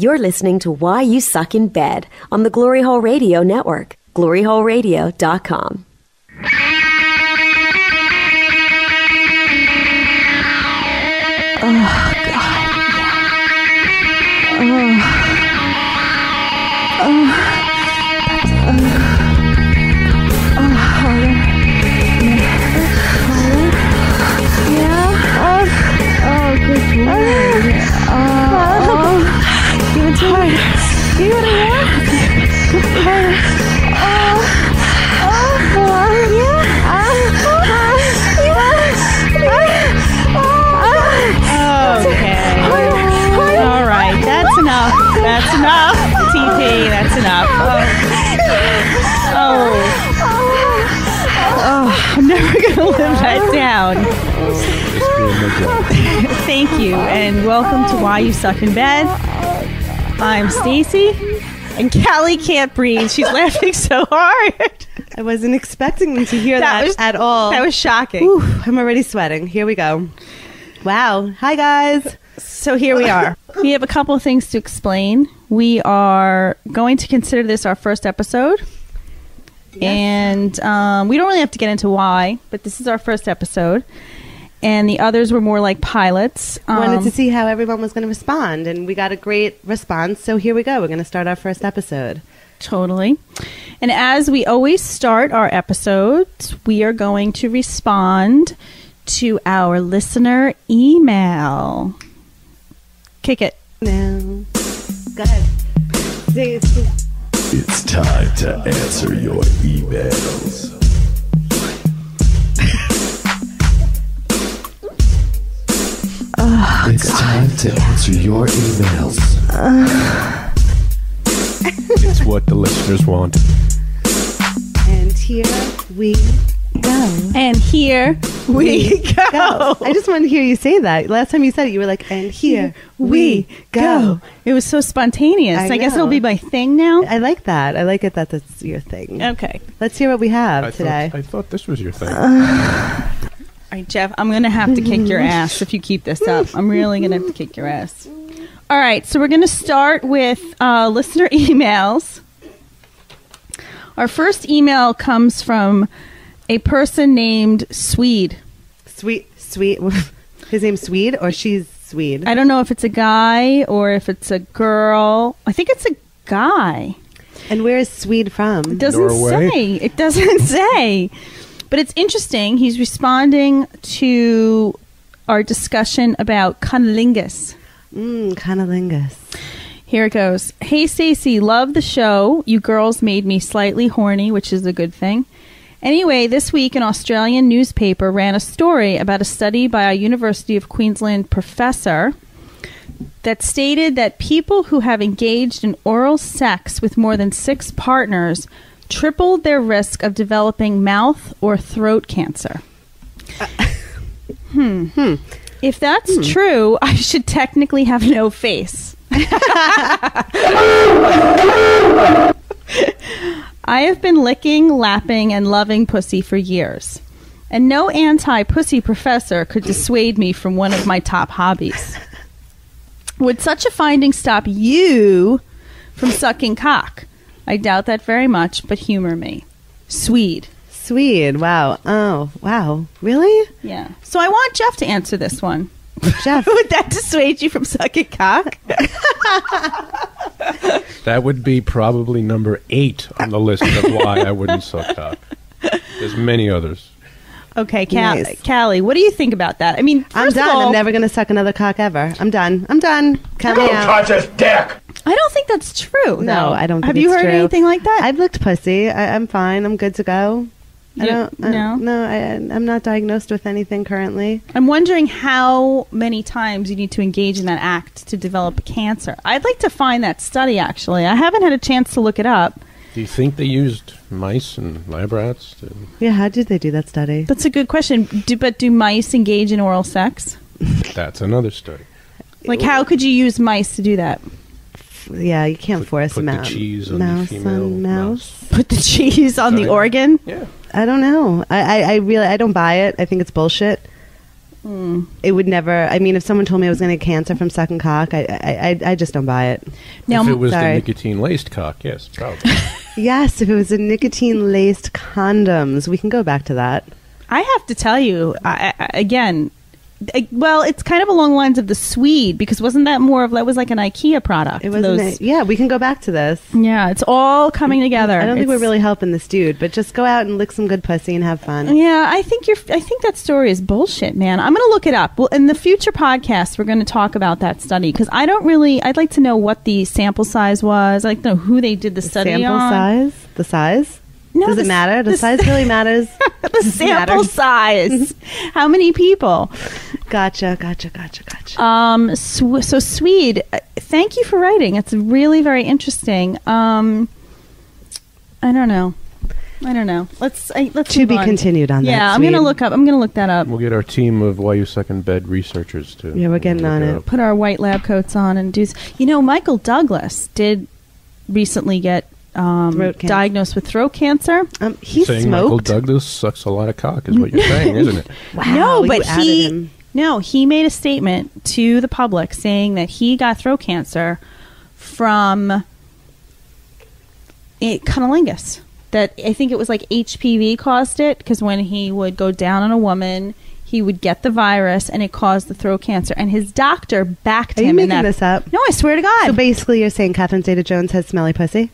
You're listening to Why You Suck in Bed on the Glory Hole Radio Network, gloryholeradio.com. Okay. Oh, Thank you, and welcome to Why You Suck in Bed. I'm Stacy, and Callie can't breathe. She's laughing so hard. I wasn't expecting them to hear that, was at all. That was shocking. Whew, I'm already sweating. Here we go. Wow. Hi, guys. So here we are. we have a couple of things to explain. We are going to consider this our first episode. And um, we don't really have to get into why, but this is our first episode. And the others were more like pilots. Wanted Um, to see how everyone was going to respond, and we got a great response. So here we go. We're going to start our first episode. Totally. And as we always start our episodes, we are going to respond to our listener email. Kick it. Now, go ahead. Say- say- It's time to answer your emails. It's time to answer your emails. It's what the listeners want. And here we go. And here we go. Go. I just wanted to hear you say that. Last time you said it, you were like, and here we go. It was so spontaneous. I, I guess it'll be my thing now. I like that. I like it that that's your thing. Okay. Let's hear what we have I today. thought, I thought this was your thing. All right, Jeff, I'm going to have to kick your ass if you keep this up. I'm really going to have to kick your ass. All right, so we're going to start with uh, listener emails. Our first email comes from a person named Swede. Sweet, sweet. His name's Swede, or she's Swede. I don't know if it's a guy or if it's a girl. I think it's a guy. And where is Swede from? It doesn't Norway? say. It doesn't say. But it's interesting. He's responding to our discussion about cunnilingus. Mm, Conolingus. Here it goes. Hey Stacy, love the show. You girls made me slightly horny, which is a good thing. Anyway, this week an Australian newspaper ran a story about a study by a University of Queensland professor that stated that people who have engaged in oral sex with more than six partners tripled their risk of developing mouth or throat cancer. hmm. If that's true, I should technically have no face. I have been licking, lapping, and loving pussy for years. And no anti pussy professor could dissuade me from one of my top hobbies. Would such a finding stop you from sucking cock? I doubt that very much, but humor me. Swede. Swede. Wow. Oh, wow. Really? Yeah. So I want Jeff to answer this one. Jeff. Would that dissuade you from sucking cock? That would be probably number eight on the list of why I wouldn't suck cock. There's many others. Okay, Cal- Nice. Callie, what do you think about that? I mean, I'm first of done. all, I'm never going to suck another cock ever. I'm done. I'm done. Count me out. his dick! I don't think that's true. No, though. I don't Have you it's heard true. anything like that? I've looked pussy. I, I'm fine. I'm good to go. I don't. I, no? no. I, I'm not diagnosed with anything currently. I'm wondering how many times you need to engage in that act to develop cancer. I'd like to find that study. Actually, I haven't had a chance to look it up. Do you think they used mice and lab rats? To, Yeah. How did they do that study? That's a good question. Do, but do mice engage in oral sex? that's another study. Like, how could you use mice to do that? Yeah, you can't Put- force put the mouse. cheese on mouse female on mouse. Put the cheese on the organ? Yeah. I don't know. I, I, I really I don't buy it. I think it's bullshit. Hmm. it would never. I mean, if someone told me I was going to get cancer from sucking cock, I, I, I, I just don't buy it. Now, if it was sorry. the nicotine laced cock, yes, probably. Yes, if it was a nicotine laced condoms, we can go back to that. I have to tell you I, I, again. I- Well, it's kind of along the lines of the Swede because wasn't that more of that was like an IKEA product? It wasn't. Those- yeah, we can go back to this. Yeah, it's all coming together. I don't think we're really helping this dude, but just go out and lick some good pussy and have fun. Yeah, I think you're. I think that story is bullshit, man. I'm going to look it up. Well, in the future podcast, we're going to talk about that study because I don't really. I'd like to know what the sample size was. I'd like to know who they did the, The study sample on. size? The size? No, Does the it matter? the The size really matters. the sample matter? size. How many people? Gotcha, gotcha, gotcha, gotcha. Um, Sw- so Swede, uh, thank you for writing. It's really very interesting. Um, I don't know. I don't know. Let's I, let's to be on. continued on that. Yeah, I'm gonna look up. I'm gonna look that up. we'll get our team of Why You Suck in Bed researchers to. Yeah, we're getting on it. up. Put our white lab coats on and do. You know, Michael Douglas did recently get um, Throat cancer. diagnosed with throat cancer. Um, he saying Michael smoked. Douglas sucks a lot of cock is what you're saying, isn't it? Wow, no, but he him. no, he made a statement to the public saying that he got throat cancer from it, cunnilingus. That I think it was like HPV caused it because when he would go down on a woman, he would get the virus and it caused the throat cancer. And his doctor backed Are you him in making that. this up? No, I swear to God. So basically, you're saying Catherine Zeta-Jones has smelly pussy?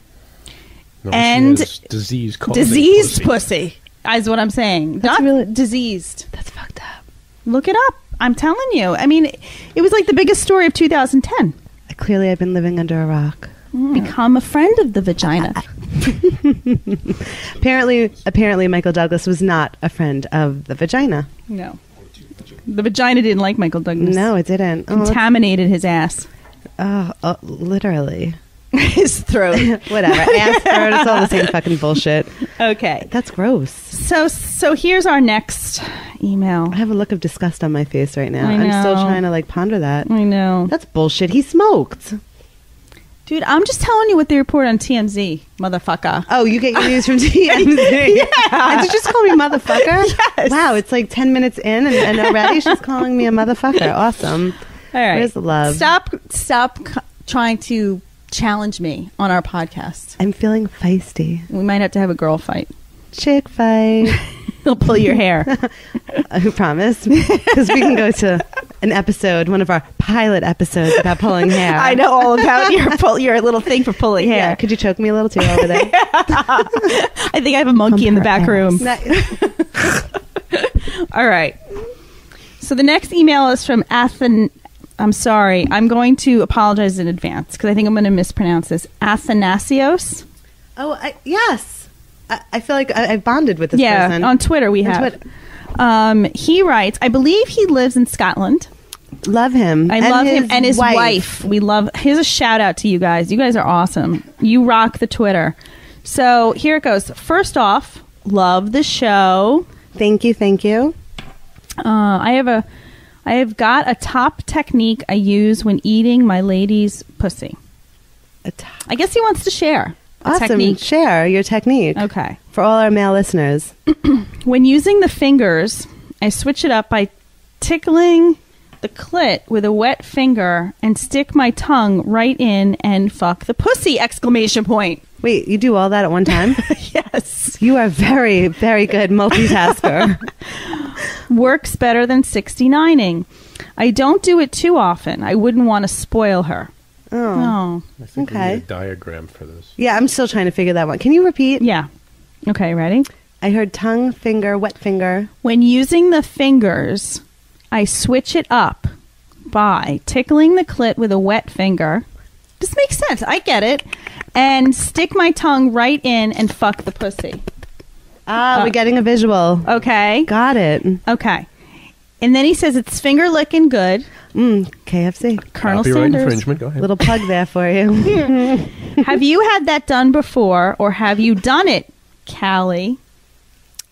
No, And disease diseased pussy. pussy. is what I'm saying. That's Not really- diseased. That's fucked up. Look it up. I'm telling you. I mean, it was like the biggest story of 2010. Clearly, I've been living under a rock. Mm. Become a friend of the vagina. Apparently, apparently, Michael Douglas was not a friend of the vagina. No. The vagina didn't like Michael Douglas. No, it didn't. Oh, Contaminated his ass. oh, oh, literally. his throat. Whatever. Ass throat, it's all the same fucking bullshit. okay. That's gross. So so here's our next email. I have a look of disgust on my face right now. I I'm still know. trying to like ponder that. I know. That's bullshit. He smoked. Dude, I'm just telling you what they report on TMZ, motherfucker. Oh, you get your news from TMZ. yeah. Did you just call me motherfucker? Yes. Wow, it's like 10 minutes in and, and already she's calling me a motherfucker. Awesome. All right. Where's the love? Stop stop c- trying to challenge me on our podcast. I'm feeling feisty. We might have to have a girl fight. Chick fight. They'll pull your hair. Who promised? Because we can go to an episode, one of our pilot episodes about pulling hair. I know all about your pull, your little thing for pulling hair. Yeah, could you choke me a little too over there? I think I have a monkey in the back room. All right. So the next email is from Athen. I'm sorry. I'm going to apologize in advance because I think I'm going to mispronounce this. Athanasios. oh, I, yes. I, I feel like I, I bonded with this yeah, person. on Twitter we On have. Twitter. Um, he writes. I believe he lives in Scotland. Love him. I And love him and his wife. We love. Here's a shout out to you guys. You guys are awesome. You rock the Twitter. So here it goes. First off, love the show. Thank you, thank you. Uh, I have a, I have got a top technique I use when eating my lady's pussy. I guess he wants to share awesome. technique. Share your technique Okay. for all our male listeners. When using the fingers, I switch it up by tickling the clit with a wet finger and stick my tongue right in and fuck the pussy! Exclamation point. Wait, you do all that at one time? yes. you are very, very good multitasker. Works better than 69ing. I don't do it too often. I wouldn't want to spoil her. oh. Oh. I think we Okay. need a diagram for this. Yeah, I'm still trying to figure that one. Can you repeat? Yeah. Okay, ready? I heard tongue, finger, wet finger. When using the fingers, I switch it up by tickling the clit with a wet finger. This makes sense. I get it. And stick my tongue right in and fuck the pussy. Ah, Uh, we're getting a visual. Okay. Got it. Okay. And then he says it's finger licking good. Mm, KFC. Colonel Copyright Sanders. infringement. Go ahead. Little plug there for you. have you had that done before or have you done it, Callie?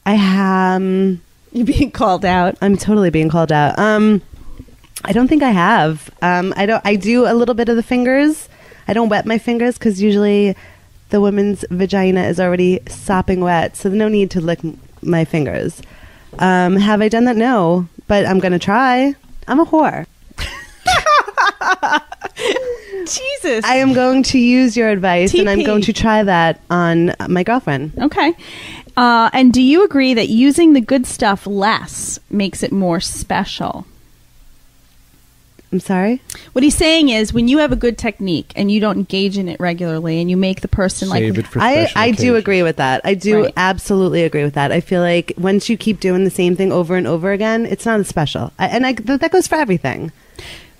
I um, You're being called out. I'm totally being called out. Um, I don't think I have. Um, I don't. I do a little bit of the fingers. I don't wet my fingers because usually the woman's vagina is already sopping wet, so no need to lick m- my fingers. Um, have I done that? No, but I'm gonna try. I'm a whore. Jesus. I am going to use your advice, and I'm going to try that on my girlfriend. Okay. Uh, and do you agree that using the good stuff less makes it more special? I'm sorry. What he's saying is when you have a good technique and you don't engage in it regularly and you make the person Save like it for I, special I do agree with that. I do Right. absolutely agree with that. I feel like once you keep doing the same thing over and over again, it's not as special. I, and I, th- that goes for everything.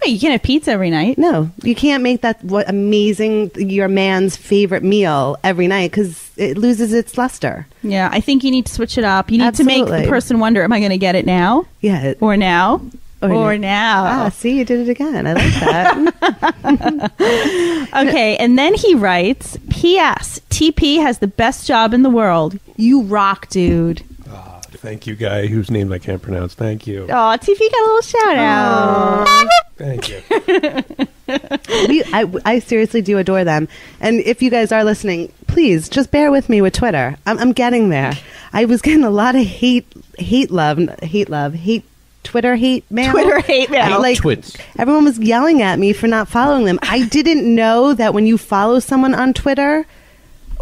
You can't have pizza every night. No, you can't make that what amazing your man's favorite meal every night because it loses its luster. Yeah, I think you need to switch it up. You need to make the person wonder, am I going to get it now Yeah. it- or now Or or, now. now? Ah, see, you did it again. I like that. Okay, and then he writes, P.S. TP has the best job in the world. You rock, dude. Thank you, guy whose name I can't pronounce. Thank you. Oh, TP got a little shout out. Thank you. we, I, I seriously do adore them. And if you guys are listening, please just bear with me with Twitter. I'm, I'm getting there. I was getting a lot of hate, hate love, n- hate love, hate Twitter hate mail. Twitter hate mail. Like Twits. everyone was yelling at me for not following them. I didn't know that when you follow someone on Twitter.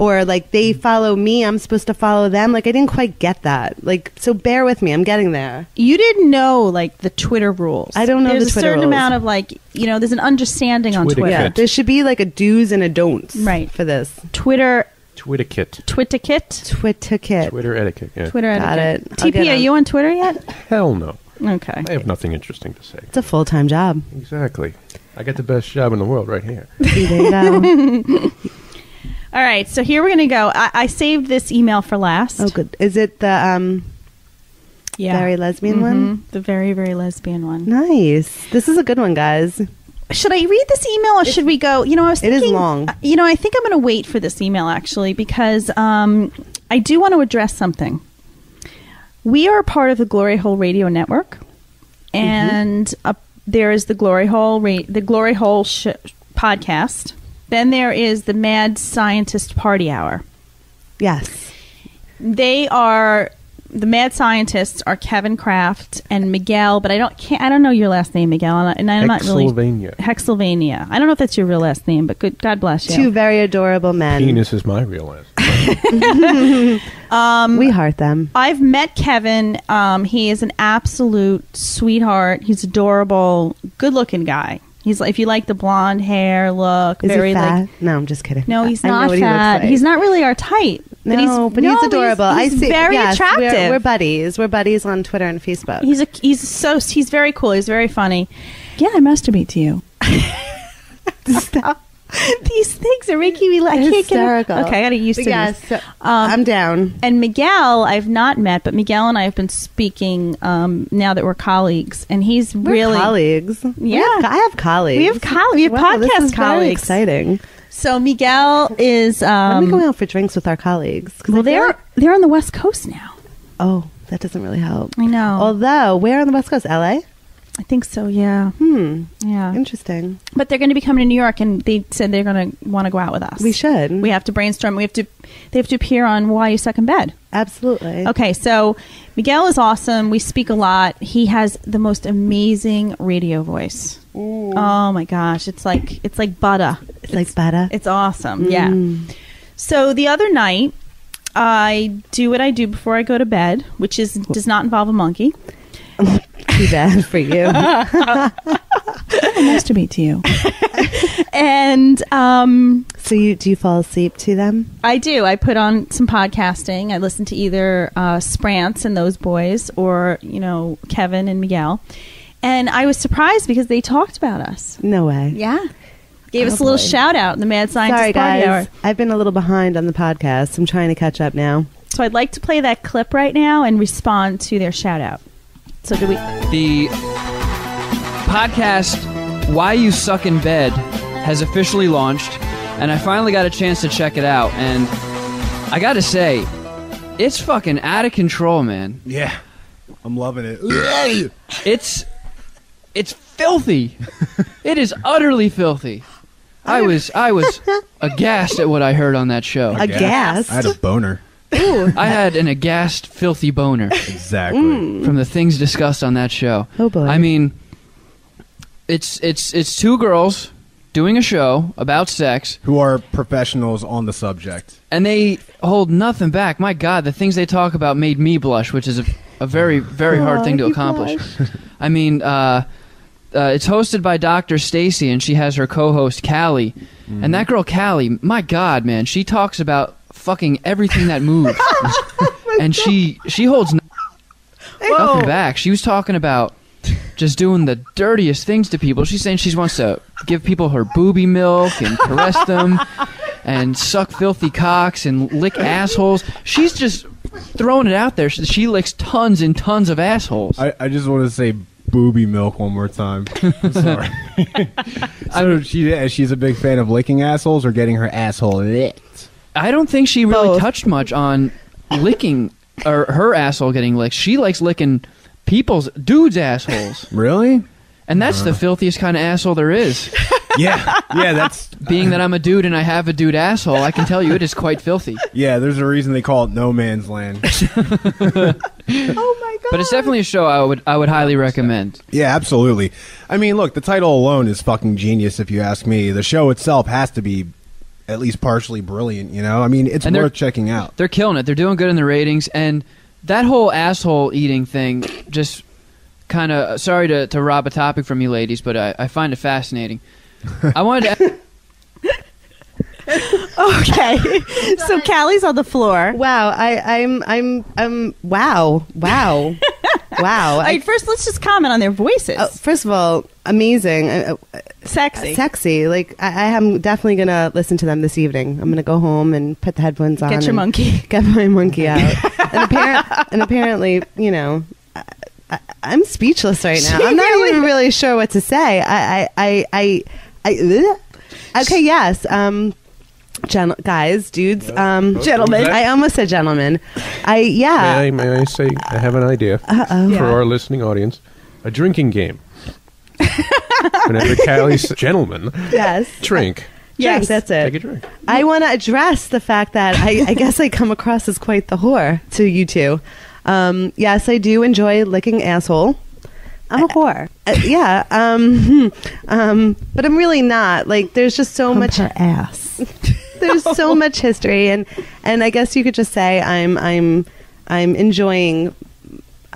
Or like they mm. follow me, I'm supposed to follow them. Like I didn't quite get that. Like so, bear with me. I'm getting there. You didn't know like the Twitter rules. I don't know There's the a certain rules. amount of like you know. There's an understanding on Twitter Twitter. Yeah, there should be like a do's and a don'ts, Right. For this Twitter, Twitter kit. Twitter kit. Twitter kit. Twitter etiquette. Yeah. Twitter. Got etiquette. it. TP, are you on Twitter yet? Hell no. Okay. I have nothing interesting to say. It's a full time job. Exactly. I got the best job in the world right here. See, there you go. All right. So here we're gonna go. I, I saved this email for last. oh, good. Is it the um Yeah. very lesbian one? Mhm. The very very lesbian one. Nice. This is a good one, guys. Should I read this email or should we go? You know, I was It is long. uh, You know, I think I'm going to wait for this email actually because um, I do want to address something. We are part of the Glory Hole Radio Network, and uh, there is the Glory Hole ra- the Glory Hole sh- podcast. Then there is the Mad Scientist Party Hour. Yes. They are the mad scientists are Kevin Kraft and Miguel, but I don't can't, I don't know your last name, Miguel, and, I, and I'm not really Hexylvania. Hexylvania. I don't know if that's your real last name, but good God bless you. Two very adorable men. Penis is my real last. name. we heart them. I've met Kevin. Um, he is an absolute sweetheart. He's adorable, good-looking guy. He's like if you like the blonde hair look, Is very he fat? like. no, I'm just kidding. No, he's I know not what he looks fat. like. He's not really our type. No, but he's, but no, he's adorable. He's, I see. very yes, attractive. We're, we're buddies. We're buddies on Twitter and Facebook. He's a he's so he's very cool. He's very funny. Yeah, I masturbate to you. These things are making me laugh. I can't get it- hysterical. Okay, I got to use to Yes, this. so- Um, I'm down. And Miguel, I've not met, but Miguel and I have been speaking um, now that we're colleagues, and he's We're really colleagues. We Yeah. have- I have colleagues. We have coll- we have Wow, this podcast is very colleagues. exciting. So Miguel is when um, are we going out for drinks with our colleagues? 'Cause I well, feel they're like- they're on the West Coast now. oh, that doesn't really help. I know. Although, where on the West Coast? LA? I think so. Yeah, Hmm. yeah. Interesting. But they're going to be coming to New York, and they said they're going to want to go out with us. We should. We have to brainstorm. We have to. They have to appear on Why You Suck in Bed. Absolutely. Okay, so Miguel is awesome. We speak a lot. He has the most amazing radio voice. Oh my gosh, it's like it's like butter. It's like butter. It's awesome. Yeah. Mm. So the other night, I do what I do before I go to bed, which is does not involve a monkey. Too bad for you. nice to meet you. and um, so you do you fall asleep to them? I do. I put on some podcasting. I listen to either uh, Sprance and those boys, or you know Kevin and Miguel. And I was surprised because they talked about us. No way. Yeah, gave Oh, us a little boy. shout out in the Mad Scientist Sorry, guys. Hour. I've been a little behind on the podcast. I'm trying to catch up now. So I'd like to play that clip right now and respond to their shout out. So do we? The podcast Why You Suck in Bed has officially launched, and I finally got a chance to check it out. And I gotta say, it's fucking out of control, man. Yeah, I'm loving it. It's it's filthy. it is utterly filthy. I was I was aghast at what I heard on that show. Aghast. I had a boner. I had an aghast, filthy boner Exactly. from the things discussed on that show. Oh, boy. I mean, it's it's it's two girls doing a show about sex, Who are professionals on the subject? and they hold nothing back. My God, the things they talk about made me blush, which is a, a very very hard thing to accomplish. I mean, uh, uh, it's hosted by Dr. Stacy, and she has her co-host Callie, and that girl Callie, my God, man, she talks about fucking everything that moves, and she she holds n- nothing back. She was talking about just doing the dirtiest things to people. She's saying she wants to give people her booby milk and caress them and suck filthy cocks and lick assholes. She's just throwing it out there. She- She licks tons and tons of assholes. I, I just want to say booby milk one more time. I'm sorry. so she she's a big fan of licking assholes or getting her asshole licked. I don't think she really Both. touched much on licking or her asshole getting licked. She likes licking people's dudes' assholes. Really? And that's the uh. filthiest kind of asshole there is. Yeah. Yeah, that's Being that I'm a dude and I have a dude asshole, I can tell you it is quite filthy. yeah, there's a reason they call it no man's land. Oh my god! But it's definitely a show I would I would highly recommend. yeah, absolutely. I mean, look, the title alone is fucking genius if you ask me. The show itself has to be at least partially brilliant, you know? I mean, it's And worth checking out. They're killing it. They're doing good in the ratings and that whole asshole eating thing just kind of sorry to, to rob a topic from you ladies, but I, I find it fascinating. I wanted to Okay. so Callie's on the floor. Wow, I, I'm, I'm, um, wow, wow, wow. All I, right, first, let's just comment on their voices. uh, first of all, amazing, uh, uh, Sexy. sexy. Like I, I am definitely gonna listen to them this evening. I'm gonna go home and put the headphones on. Get your monkey. Get my monkey out. and, apparent, and apparently, you know. I, I'm speechless right now. She I'm not really- even really sure what to say. I, I, I, I, I okay, yes. Um, gen- guys, dudes, um, Gentlemen. I almost said gentlemen. I yeah. May I, may I say, I have an idea Uh-oh. for Yeah. our listening audience. A drinking game. Whenever Callie's gentlemen Yes. drink, Yes, that's it. take a drink. I want to address the fact that I, I guess I come across as quite the whore to you two. Um, yes, I do enjoy licking asshole. I'm a whore. Uh, yeah, um, um, but I'm really not. Like, there's just so much. ass. There's so much history, and and I guess you could just say I'm I'm I'm enjoying.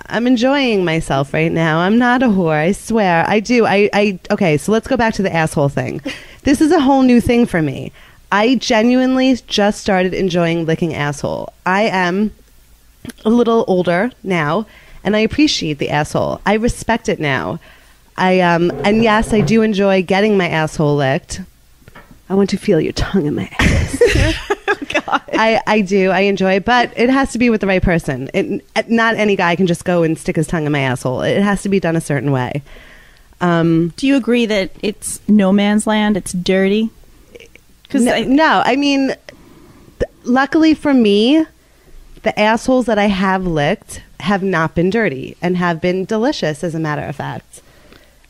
I'm enjoying myself right now. I'm not a whore. I swear. I do. I, I okay. So let's go back to the asshole thing. This is a whole new thing for me. I genuinely just started enjoying licking asshole. I am a little older now, and I appreciate the asshole. I respect it now. I um and yes, I do enjoy getting my asshole licked. I want to feel your tongue in my ass. God, I, I do. I enjoy it, but it has to be with the right person. It, not any guy can just go and stick his tongue in my asshole. It has to be done a certain way. Um, Do you agree that it's no man's land? It's dirty? Because no, no, I mean, th- luckily for me, the assholes that I have licked have not been dirty and have been delicious, as a matter of fact.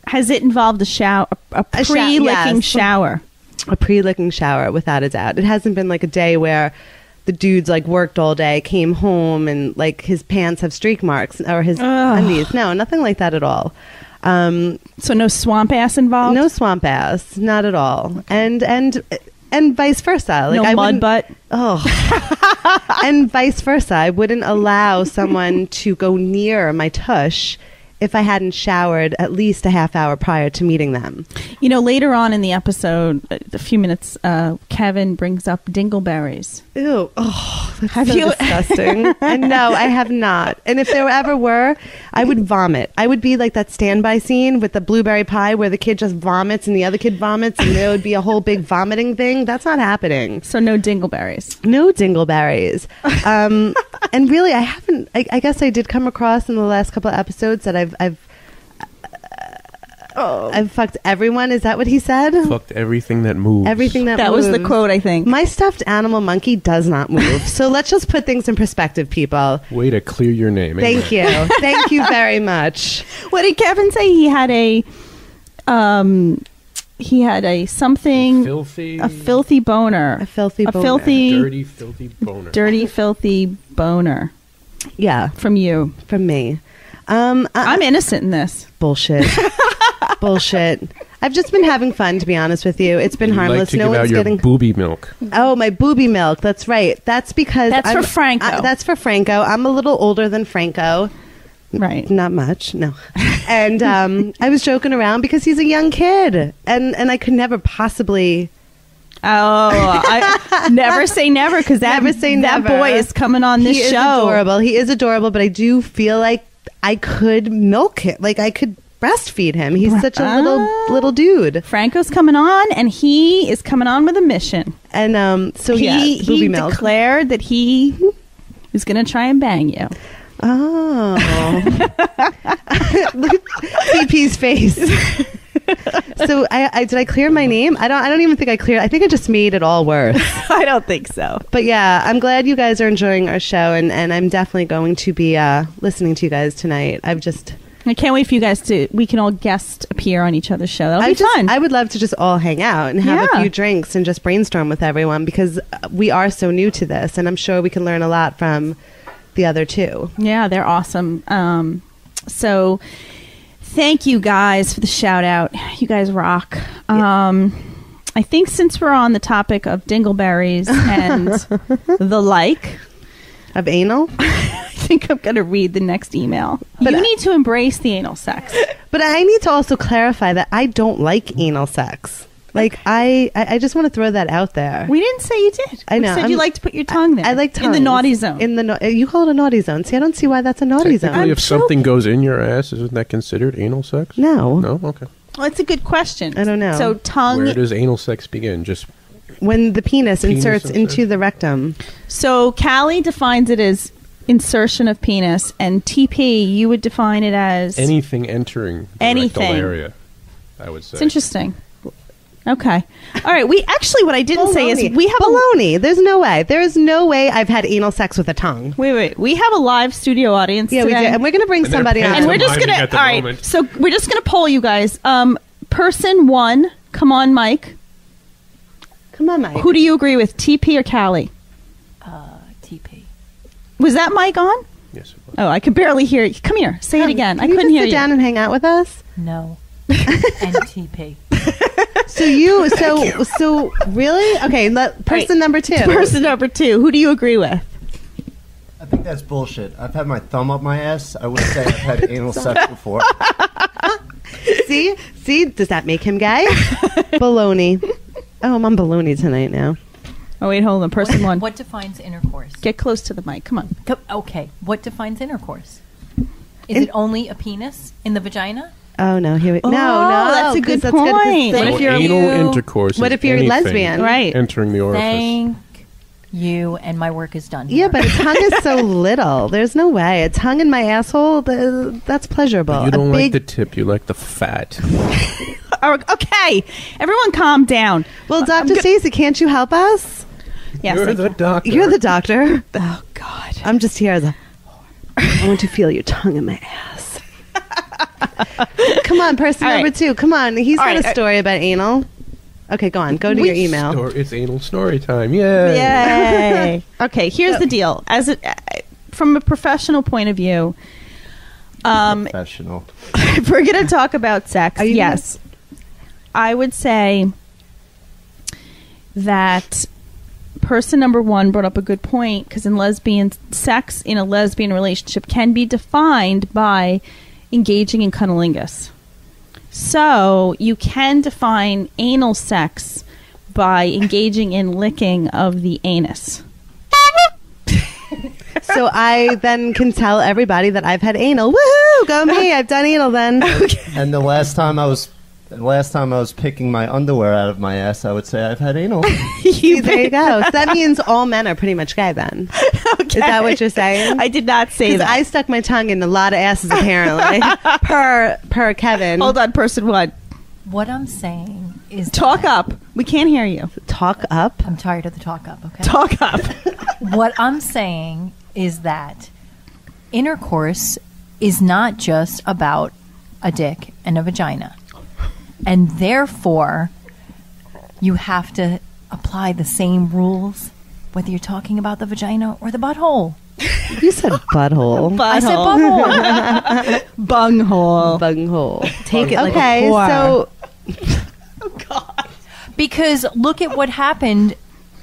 has it involved a shower, a A pre-licking yes. shower? A pre licking shower, without a doubt. It hasn't been like a day where the dude's like worked all day, came home, and like his pants have streak marks or his Ugh. undies. No, nothing like that at all. Um, So no swamp ass involved. no swamp ass, not at all, and and and vice versa. Like no I mud butt. Oh, and vice versa. I wouldn't allow someone to go near my tush if I hadn't showered at least a half hour prior to meeting them. You know, later on in the episode, uh, a few minutes, uh, Kevin brings up dingleberries. Ew! Oh, that's Have so you- disgusting. and no, I have not. And if there ever were, I would vomit. I would be like that standby scene with the blueberry pie where the kid just vomits and the other kid vomits, and there would be a whole big vomiting thing. That's not happening. So no dingleberries. No dingleberries. Um, and really, I haven't. I, I guess I did come across in the last couple of episodes that I've I've Oh. I've fucked everyone. Is that what he said? Fucked everything that moves. Everything that That was the quote, I think. My stuffed animal monkey does not move. so let's just put things in perspective, people. Way to clear your name. Thank you. Thank you very much. What did Kevin say? He had a um he had a something Filthy. a filthy boner, A filthy a boner. filthy, Dirty, filthy boner. dirty, filthy boner Yeah, from you. from me. Um, I, I'm innocent in this. bullshit. bullshit. I've just been having fun, to be honest with you. It's been You harmless. like to no give out one's your getting. booby milk. Oh, my booby milk. That's right. That's because That's for I'm- Franco. I- that's for Franco. I'm a little older than Franco. Right. Not much, no. And um, I was joking around because he's a young kid, and and I could never possibly. Oh, I never say never because that Never say that never. boy is coming on this he is show. adorable. He is adorable, but I do feel like I could milk it. Like I could breastfeed him. He's such a little Ah. little dude. Franco's coming on, and he is coming on with a mission. And um, so he yeah, he milk. declared that he is going to try and bang you. Oh. CP's face. so I, I did I clear my name? I don't I don't even think I cleared. I think I just made it all worse. I don't think so. But yeah, I'm glad you guys are enjoying our show and, and I'm definitely going to be uh, listening to you guys tonight. I've just I can't wait for you guys to. We can all guest appear on each other's show. That'll I be just, fun. I would love to just all hang out and have Yeah. a few drinks and just brainstorm with everyone because uh, we are so new to this and I'm sure we can learn a lot from the other two. Yeah, they're awesome. Um, so thank you guys for the shout out. You guys rock. Um, I think since we're on the topic of dingleberries and the like, Of anal? I think I'm going to read the next email. But you I- need to embrace the anal sex. But I need to also clarify that I don't like anal sex. Like I, I, I just want to throw that out there. We didn't say you did. I know. We said I'm- you like to put your tongue there. I like in the naughty zone. In the na- you call it a naughty zone. See, I don't see why that's a naughty Technically, zone. if something goes in your ass, isn't that considered anal sex? No. No? Okay. well, it's a good question. I don't know. So tongue. Where does anal sex begin? Just When the penis, Penis inserts insertion. into the rectum. So Callie defines it as insertion of penis, and TP you would define it as anything entering the Anything. rectal area, I would say. It's interesting. Okay. All right. We actually, what I didn't say is we have a baloney. There's no way. There is no way I've had anal sex with a tongue. wait, wait. We have a live studio audience. Yeah, we do. And we're going to bring And they're somebody on. and we're just gonna. at the all right. moment. So we're just gonna poll you guys. Um, person one, come on, Mike. Come on, Mike. Who do you agree with, TP or Callie? Uh, TP. Was that Mike on? Yes. it was. Oh, I could barely hear you. Come here. Say it again. Can I you couldn't just hear sit you. down and hang out with us? No. and TP. So you, so so really? Okay, let, person Right. number two. Person number two. Who do you agree with? I think that's bullshit. I've had my thumb up my ass. I would say I've had anal sex before. See, see, does that make him gay? baloney. Oh, I'm on baloney tonight now. Oh wait, hold on. Person one. What defines intercourse? Get close to the mic. Come on. Okay, what defines intercourse? Is In- it only a penis in the vagina? Oh no, here we Oh, no, no. that's a oh, good that's good 'cause point. they- What if you're- anal you- intercourse? What if you're anything lesbian? Right. Entering the orifice. Thank you, and my work is done. Yeah, but a tongue is so little. There's no way. A tongue in my asshole, th- that's pleasurable. But you don't a like big, the tip. You like the fat. Oh, Okay, everyone, calm down. Well, Dr. Stacey, can't you help us? Yes. You're I- the doctor. You're the doctor. oh God. I'm just here as a. I want to feel your tongue in my ass. Come on, person All right. number two. Come on. He's All got right, a uh, story about anal. Okay, go on. Go to your email. Stor- it's anal story time. Yay. Yay. okay, here's the deal. As a, from a professional point of view, um, Professional. if we're going to talk about sex, Are you yes, I would say that person number one brought up a good point because in lesbian sex in a lesbian relationship can be defined by engaging in cunnilingus. So you can define anal sex by engaging in licking of the anus. So I then can tell everybody that I've had anal. Woohoo! Go me! I've done anal then. And the last time I was, the last time I was picking my underwear out of my ass, I would say I've had anal. See, there you go. So that means all men are pretty much gay then. okay. Is that what you're saying? I did not say that. I stuck my tongue in a lot of asses apparently. per per Kevin. Hold on, person one. what I'm saying is Talk that- up. We can't hear you. Talk up. I'm tired of the talk up. Okay. Talk up. what I'm saying is that intercourse is not just about a dick and a vagina. And therefore you have to apply the same rules whether you're talking about the vagina or the butthole. You said butthole. I said butthole. Bunghole. Bunghole. Take it like a okay, whore. Oh, so Because look at what happened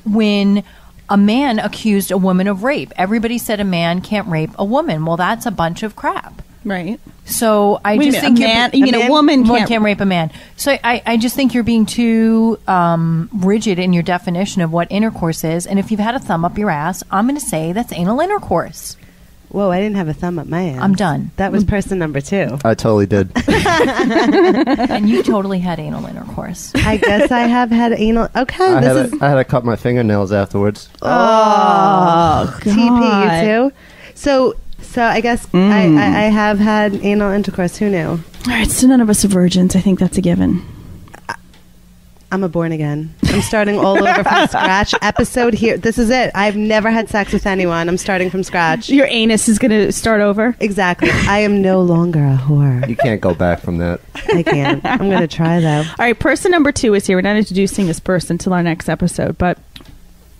when a man accused a woman of rape. Everybody said a man can't rape a woman. Well, that's a bunch of crap. Right. So I Wait just minute, think a you're- man- you mean a woman can't- can't rape a man. So I, I just think you're being too um, rigid in your definition of what intercourse is. And if you've had a thumb up your ass, I'm going to say that's anal intercourse. Whoa, I didn't have a thumb up my ass. I'm done. That was person number two. I totally did. and you totally had anal intercourse. I guess I have had anal. Okay, I this had, is to, I had to cut my fingernails afterwards. oh, TP. You too. So, so I guess I, I, mm. I have had anal intercourse. Who knew? All right, so none of us are virgins. I think that's a given. I'm a born again. I'm starting all over from scratch. Episode here. This is it. I've never had sex with anyone. I'm starting from scratch. Your anus is going to start over. Exactly. I am no longer a whore. You can't go back from that. I can't. I'm going to try though. All right, person number two is here. We're not introducing this person until our next episode, but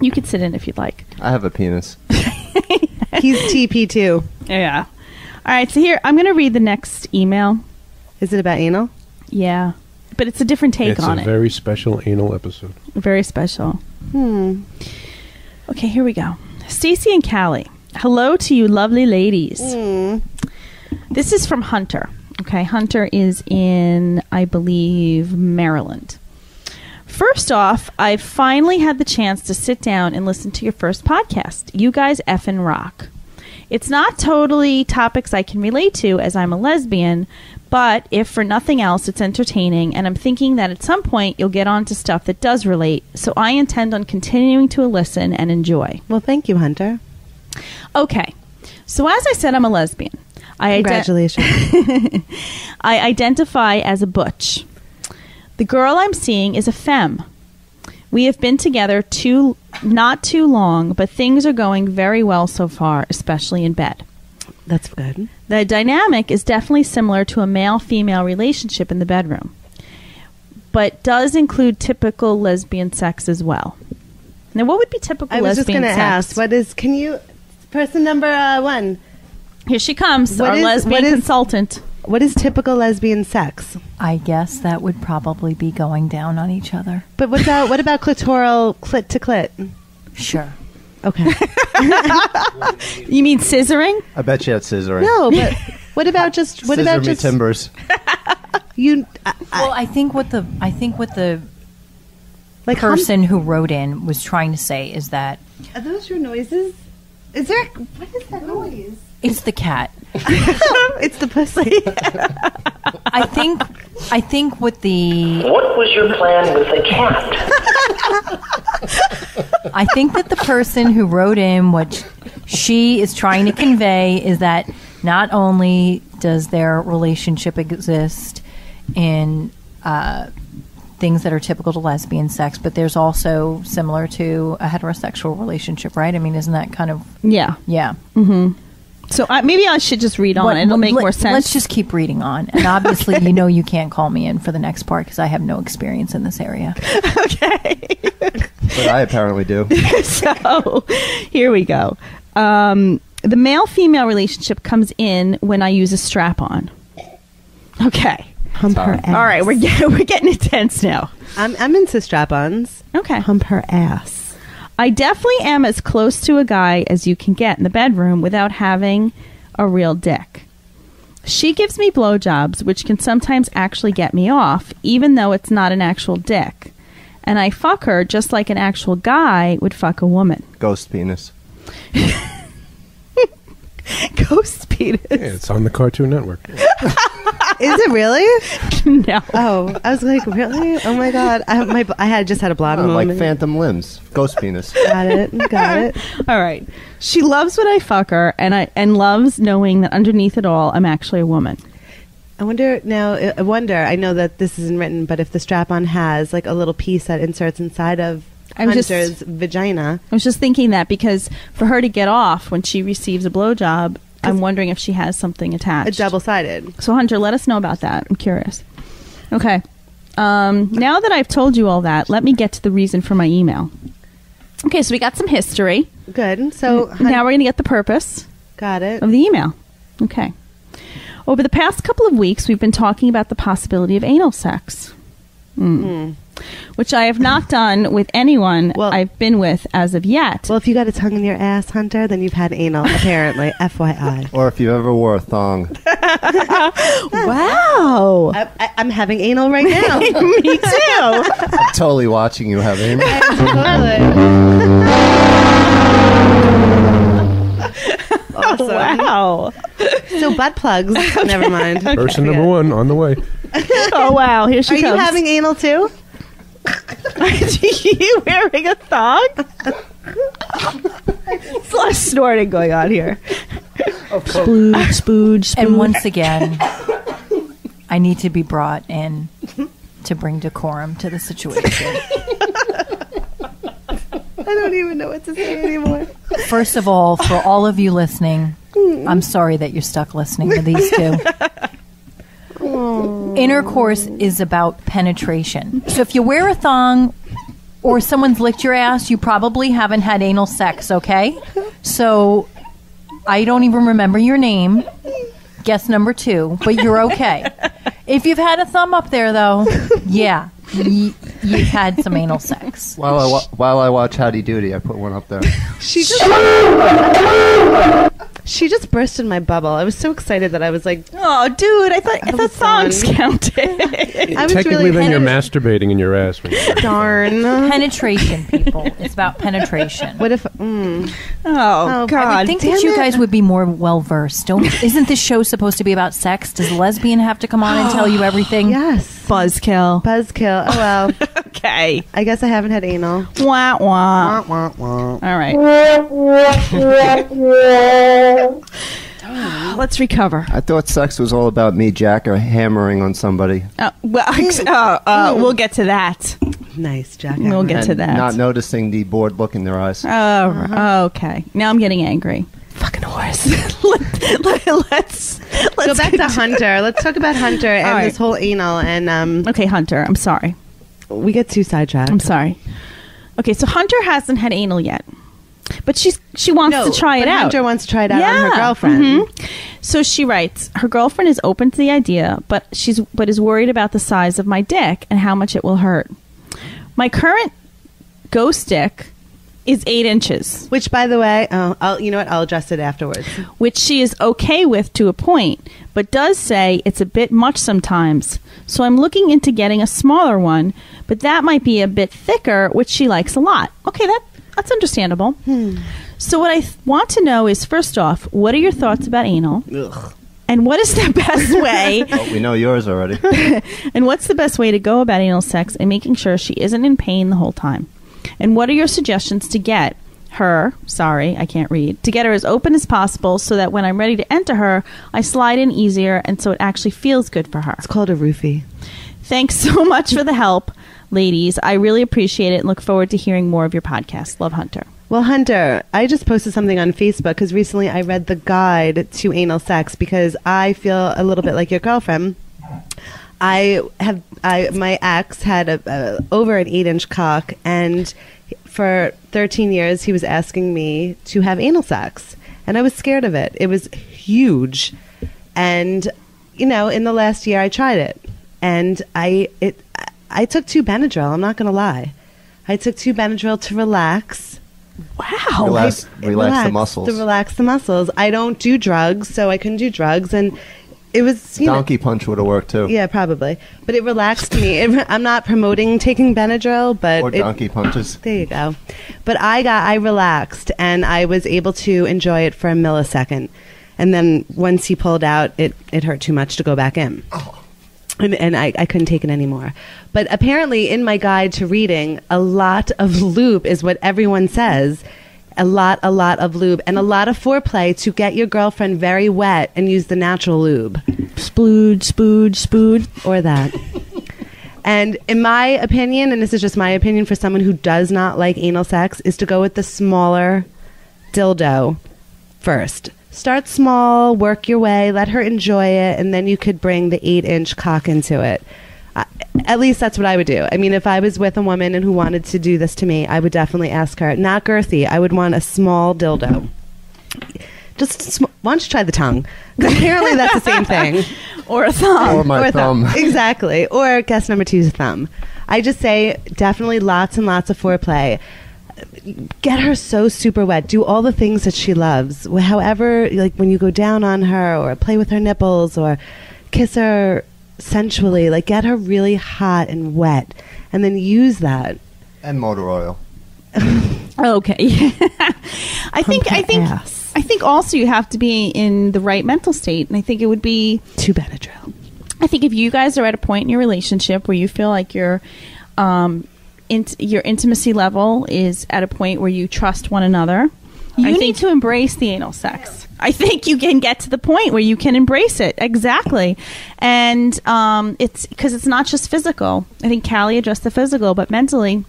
you could sit in if you'd like. I have a penis. He's TP too. Yeah. All right, so here, I'm going to read the next email. Is it about anal? Yeah. But it's a different take on it. it's on a it. very special anal episode. Very special. Hmm. Okay, here we go. Stacy and Callie. Hello to you lovely ladies. Hmm. This is from Hunter. Okay, Hunter is in, I believe, Maryland. First off, I finally had the chance to sit down and listen to your first podcast. You guys effing rock. It's not totally topics I can relate to as I'm a lesbian, but if for nothing else, it's entertaining, and I'm thinking that at some point you'll get on to stuff that does relate, so I intend on continuing to listen and enjoy. Well, thank you, Hunter. Okay, so as I said, I'm a lesbian. I ident- Congratulations. I identify as a butch. The girl I'm seeing is a femme. We have been together too not too long, but things are going very well so far, especially in bed. That's good. The dynamic is definitely similar to a male female relationship in the bedroom, but does include typical lesbian sex as well. Now, what would be typical I was just going to ask, what is? Can you, person number uh, one? Here she comes, What our is- lesbian is- consultant. What is typical lesbian sex? I guess that would probably be going down on each other. But what's about what about clitoral clit to clit? Sure. Okay. You mean scissoring? I bet you had scissoring. no, but what about just what Scissor about me just timbers. you? I, Well, I think what the I think what the like hum- person who wrote in was trying to say is that Are those your noises? Is there? What is that noise? it's the cat. it's the pussy. I think I think what the What was your plan with the cat? I think that the person who wrote in what she is trying to convey is that not only does their relationship exist in uh, things that are typical to lesbian sex, but there's also similar to a heterosexual relationship, right? I mean, isn't that kind of Yeah. yeah? So I, maybe I should just read on. What- It'll make let- more sense. Let's just keep reading on. And obviously, you know, you can't call me in for the next part because I have no experience in this area. Okay. but I apparently do. so here we go. Um, the male female relationship comes in when I use a strap on. Okay. Hump her ass. All right, we're getting we're getting intense now. I'm I'm into strap-ons. Okay. Hump her ass. I definitely am as close to a guy as you can get in the bedroom without having a real dick. She gives me blowjobs, which can sometimes actually get me off, even though it's not an actual dick. And I fuck her just like an actual guy would fuck a woman. Ghost penis. Ghost penis. Yeah, it's on the Cartoon Network. Is it really? no. Oh, I was like, really? Oh my god! I my I had just had a blonde Oh, like moment. phantom limbs. Ghost penis. Got it. Got it. All right. She loves when I fuck her, and I and loves knowing that underneath it all, I'm actually a woman. I wonder now. I wonder. I know that this isn't written, but if the strap-on has like a little piece that inserts inside of I'm just- vagina, I was just thinking that because for her to get off when she receives a blowjob, I'm wondering if she has something attached. a double-sided. So Hunter, let us know about that. I'm curious. Okay. Um, now that I've told you all that, let me get to the reason for my email. Okay, so we got some history. Good. So now we're going to get the purpose got it. of the email. Okay. Over the past couple of weeks, we've been talking about the possibility of anal sex, Mm. Which I have not done with anyone well, I've been with as of yet. Well, if you got a tongue in your ass, Hunter, then you've had anal. Apparently, FYI. Or if you ever wore a thong. Wow. I, I, I'm having anal right now. Me too. I'm totally watching you have anal. Oh, awesome. Wow. So butt plugs. Never mind. Person number one on the way. oh wow, here she Are you comes. having anal too? Are you wearing a thong? There's a lot of snorting going on here. Spooge, spooge, spooge. And once again, I need to be brought in to bring decorum to the situation. I don't even know what to say anymore. First of all, for all of you listening, I'm sorry that you're stuck listening to these two. Intercourse is about penetration. So if you wear a thong or someone's licked your ass, you probably haven't had anal sex, okay? So I don't even remember your name. Guess number two, but you're okay. If you've had a thumb up there, though, yeah, y- you've had some anal sex. While I, wa- while I watch Howdy Doody, I put one up there. She just she just burst in my bubble. I was so excited that I was like, "Oh, dude! I thought I thought songs fun. counted." I was Technically, really then you're masturbating in your ass. When you're darn penetration, people. It's about penetration. What if? Mm. Oh, I would think that you guys would be more well versed. Don't? Isn't this show supposed to be about sex? Does a lesbian have to come on and tell you everything? Yes. Buzzkill. Buzzkill. Oh well. okay. I guess I haven't had anal. Wah wah. Wah, wah. All right. Let's recover. I thought sex was all about me Jack, or hammering on somebody. Uh, well, uh, uh, we'll get to that. Nice, Jack. We'll get to that. Not noticing the bored look in their eyes. Oh, okay. Now I'm getting angry. Fucking horse. let, us let's Go back to Hunter. Let's talk about Hunter and All right. this whole anal and um. Okay, Hunter. I'm sorry. We get too sidetracked. I'm sorry. Okay, so Hunter hasn't had anal yet, but she's she wants No, to try it out. Hunter wants to try it out on her girlfriend. mhm. So she writes, her girlfriend is open to the idea, but she's but is worried about the size of my dick and how much it will hurt. My current go stick is eight inches, Which, by the way, oh, I'll you know what? I'll address it afterwards. which she is okay with to a point, but does say it's a bit much sometimes. So I'm looking into getting a smaller one, but that might be a bit thicker, which she likes a lot. Okay, that that's understandable. Hmm. So what I th- want to know is first off, what are your thoughts about anal? And what is the best way? Well, we know yours already. and what's the best way to go about anal sex and making sure she isn't in pain the whole time? And what are your suggestions to get her, sorry, I can't read, to get her as open as possible so that when I'm ready to enter her, I slide in easier and so it actually feels good for her? It's called a roofie. Thanks so much for the help, ladies. I really appreciate it and look forward to hearing more of your podcast. Love Hunter. Well, Hunter, I just posted something on Facebook because recently I read the guide to anal sex because I feel a little bit like your girlfriend. I have I my ex had a, a over an eight inch cock, and for thirteen years he was asking me to have anal sex, and I was scared of it. It was huge, and you know, in the last year I tried it, and I it I took two Benadryl. I'm not going to lie, I took two Benadryl to relax. Wow. Relax, I- relax the muscles. To relax the muscles. I don't do drugs, so I couldn't do drugs, and it was you know, Donkey punch would have worked too. yeah, probably. But it relaxed me. It, I'm not promoting taking Benadryl, but Or it- donkey punches. there you go. But I got I relaxed and I was able to enjoy it for a millisecond. And then once he pulled out, it, it hurt too much to go back in. Oh. And, and I, I couldn't take it anymore. But apparently, in my guide to reading, a lot of lube is what everyone says. A lot, a lot of lube, and a lot of foreplay to get your girlfriend very wet and use the natural lube. Splooge, spooge, spooge. Or that. And in my opinion, and this is just my opinion for someone who does not like anal sex, is to go with the smaller dildo first. Start small, work your way, let her enjoy it, and then you could bring the eight inch cock into it. I, At least that's what I would do. I mean, if I was with a woman and who wanted to do this to me, I would definitely ask her. Not girthy. I would want a small dildo. Just sm- why don't you try the tongue? apparently that's the same thing. or a thumb. Or my a thumb. exactly. Or guess number two is a thumb. I just say definitely lots and lots of foreplay. Get her so super wet. Do all the things that she loves. However, like when you go down on her or play with her nipples or kiss her sensually, like get her really hot and wet and then use that. And motor oil. Okay. I think I think ass. I think also you have to be in the right mental state, and I think it would be Too bad a drill. I think if you guys are at a point in your relationship where you feel like your um, int- your intimacy level is at a point where you trust one another, you need to embrace the anal sex. I think you can get to the point where you can embrace it exactly, and um, it's because it's not just physical. I think Callie addressed the physical, but mentally,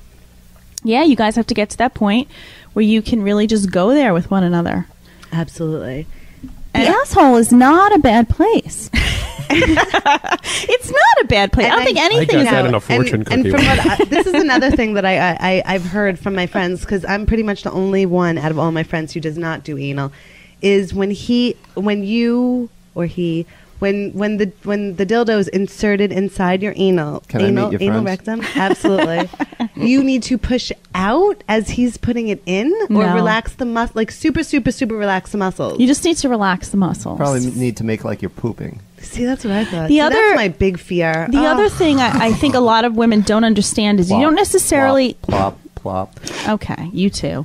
yeah, you guys have to get to that point where you can really just go there with one another. Absolutely. The asshole is not a bad place. it's not a bad place. I don't think anything I is got that a- in a fortune and, and from what I, this is another thing that I, I, I I've heard from my friends because I'm pretty much the only one out of all my friends who does not do anal. Is when he when you or he when when the when the dildo is inserted inside your anal Can I meet anal your anal rectum absolutely you need to push out as he's putting it in or No. relax the muscle like super super super relax the muscles. You just need to relax the muscles. Probably need to make like you're pooping. See that's what I thought. The See, other- that's my big fear. The Oh. other thing I, I think a lot of women don't understand is you don't necessarily. plop plop, plop. Okay, you too.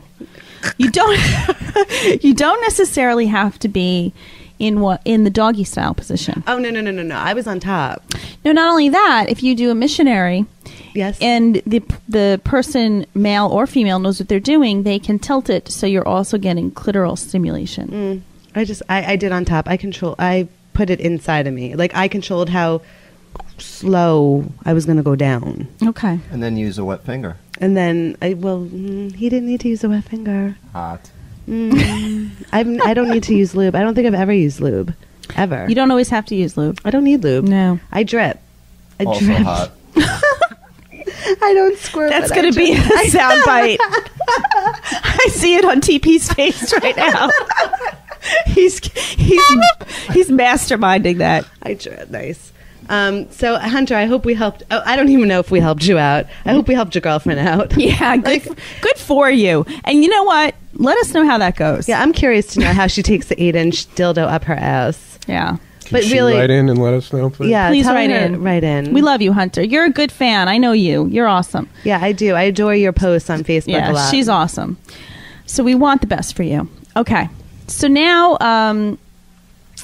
You don't. you don't necessarily have to be in what in the doggy style position. Oh no no no no no! I was on top. No, not only that. If you do a missionary, Yes. and the the person, male or female, knows what they're doing, they can tilt it so you're also getting clitoral stimulation. Mm. I just I, I did on top. I control. I put it inside of me. Like I controlled how slow I was going to go down. Okay. And then use a wet finger. And then I well, mm, he didn't need to use a wet finger. Hot. Mm, I'm, I don't need to use lube. I don't think I've ever used lube, ever. You don't always have to use lube. I don't need lube. No. I drip. I Also drip. hot. I don't squirt. That's going to be a drip. sound bite. I see it on TP's face right now. he's he's he's masterminding that. I drip. Nice. Um, so Hunter, I hope we helped. Oh, I don't even know if we helped you out. I hope we helped your girlfriend out. Yeah, good, good for you. And you know what? Let us know how that goes. Yeah, I'm curious to know how she takes the eight-inch dildo up her ass. Yeah. Can but she really- write in and let us know, please. Yeah, Please write in. Write in. We love you, Hunter. You're a good fan. I know you. You're awesome. Yeah, I do. I adore your posts on Facebook a Yeah, lot. she's awesome. So we want the best for you. Okay. So now um,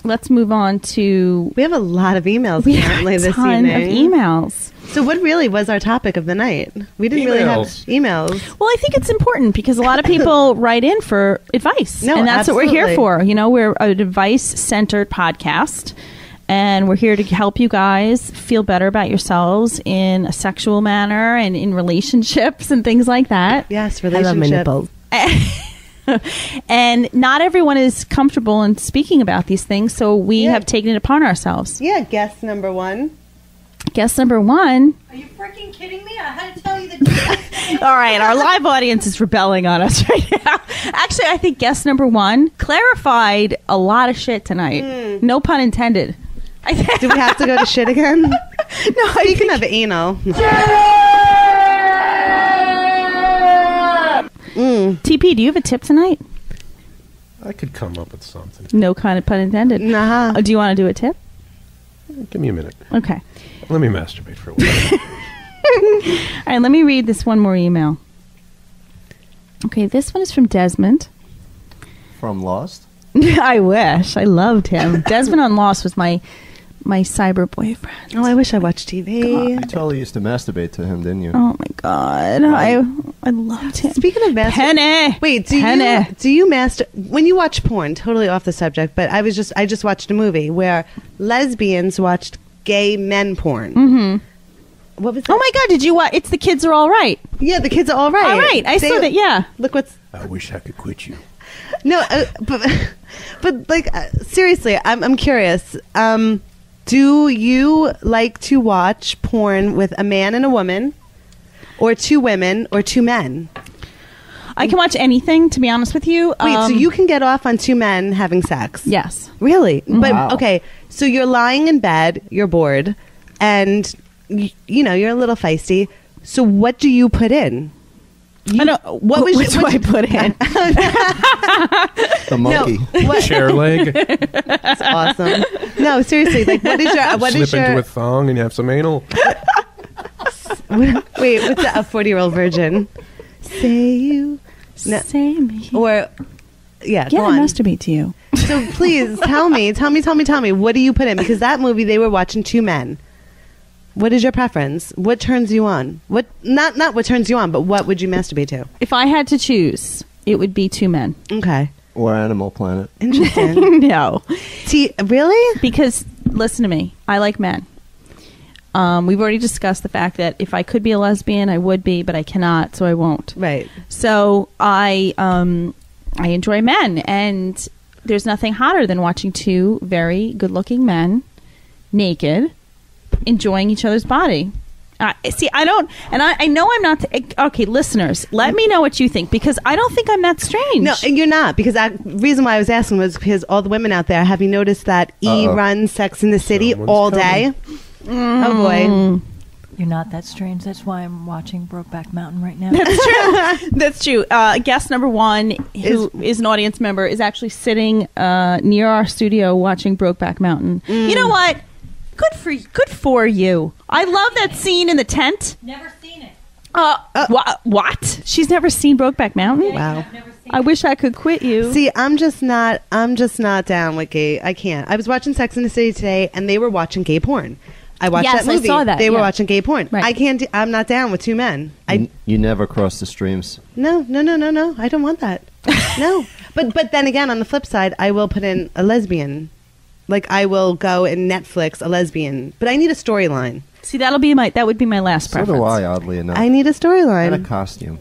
let's move on to. We have a lot of emails We have apparently a this ton evening. of emails. So, what really was our topic of the night? We didn't really have emails. Well, I think it's important because a lot of people write in for advice. No, and that's what we're here absolutely. for. You know, we're an advice centered podcast. And we're here to help you guys feel better about yourselves in a sexual manner and in relationships and things like that. Yes, I love my nipples. and not everyone is comfortable in speaking about these things, so we Yeah. have taken it upon ourselves. Yeah, guest number one. Guest number one. Are you freaking kidding me? I had to tell you the All right, our live audience is rebelling on us right now. Actually, I think guest number one clarified a lot of shit tonight. Hmm. No pun intended. Do we have to go to shit again? no, I Speaking of anal, Mm. TP, do you have a tip tonight? I could come up with something. No kind of pun intended. nah. Oh, do you want to do a tip? Give me a minute. Okay. Let me masturbate for a while. All right, let me read this one more email. Okay, this one is from Desmond. From Lost. I wish. I loved him. Desmond on Lost was my my cyber boyfriend. Oh, I wish I watched TV. You totally used to masturbate to him, didn't you? Oh my god. I I loved him. Speaking of master, Penny. wait, do Penny. you do you master when you watch porn? Totally off the subject, but I was just I just watched a movie where lesbians watched gay men porn. Mm-hmm. What was that? Oh my god, did you watch It's the Kids Are All Right. Yeah, the kids are all right. All right, I They- saw that, yeah. Look what's I wish I could quit you. no, uh, but but like uh, seriously, I'm I'm curious. Um, Do you like to watch porn with a man and a woman, or two women, or two men? I can watch anything. To be honest with you, Wait, so Um, you can get off on two men having sex? yes. Really? But Wow. okay, so you're lying in bed, you're bored, and y- you know you're a little feisty. So what do you put in? I know what was what do I put in? The monkey. What, Chair leg. that's awesome. No, seriously, like what is your what Slip is your into a thong and you have some anal. wait? What's a forty year old virgin? Say you No. Say me. or yeah, Yeah, go I on. masturbate to you. So please tell me, tell me, tell me, tell me. What do you put in? Because that movie they were watching two men. What is your preference? What turns you on? What not not what turns you on, but what would you masturbate to? If I had to choose, it would be two men. Okay, Or Animal Planet. interesting. no, See, really? because listen to me. I like men. Um, we've already discussed the fact that if I could be a lesbian, I would be, but I cannot, so I won't. Right. So I um, I enjoy men, and there's nothing hotter than watching two very good-looking men naked, enjoying each other's body. Uh, see, I don't, and I, I know I'm not. okay, listeners, let me know what you think because I don't think I'm that strange. No, you're not because I, reason why I was asking was because all the women out there. Have you noticed that E Uh-oh. runs Sex in the City Someone's all coming. day? Oh boy. You're not that strange. That's why I'm watching Brokeback Mountain right now. That's true. That's true. Uh, guest number one, who is, an audience member, is actually sitting uh, near our studio watching Brokeback Mountain. You know what? Good for good for you. I love that scene in the tent. Never seen it. Uh, wha- what? She's never seen Brokeback Mountain. Wow. I wish I could quit you. See, I'm just not. I'm just not down with gay. I can't. I was watching Sex in the City today, and they were watching gay porn. I watched Yes, that I movie. saw that, They were yeah. watching gay porn. Right. I can't. do- I'm not down with two men. I You, you never cross the streams. no, no, no, no, no. I don't want that. no. But but then again, on the flip side, I will put in a lesbian. Like I will go and Netflix a lesbian, but I need a storyline. See, that'll be my that would be my last So preference. do I, oddly enough. I need a and a costume.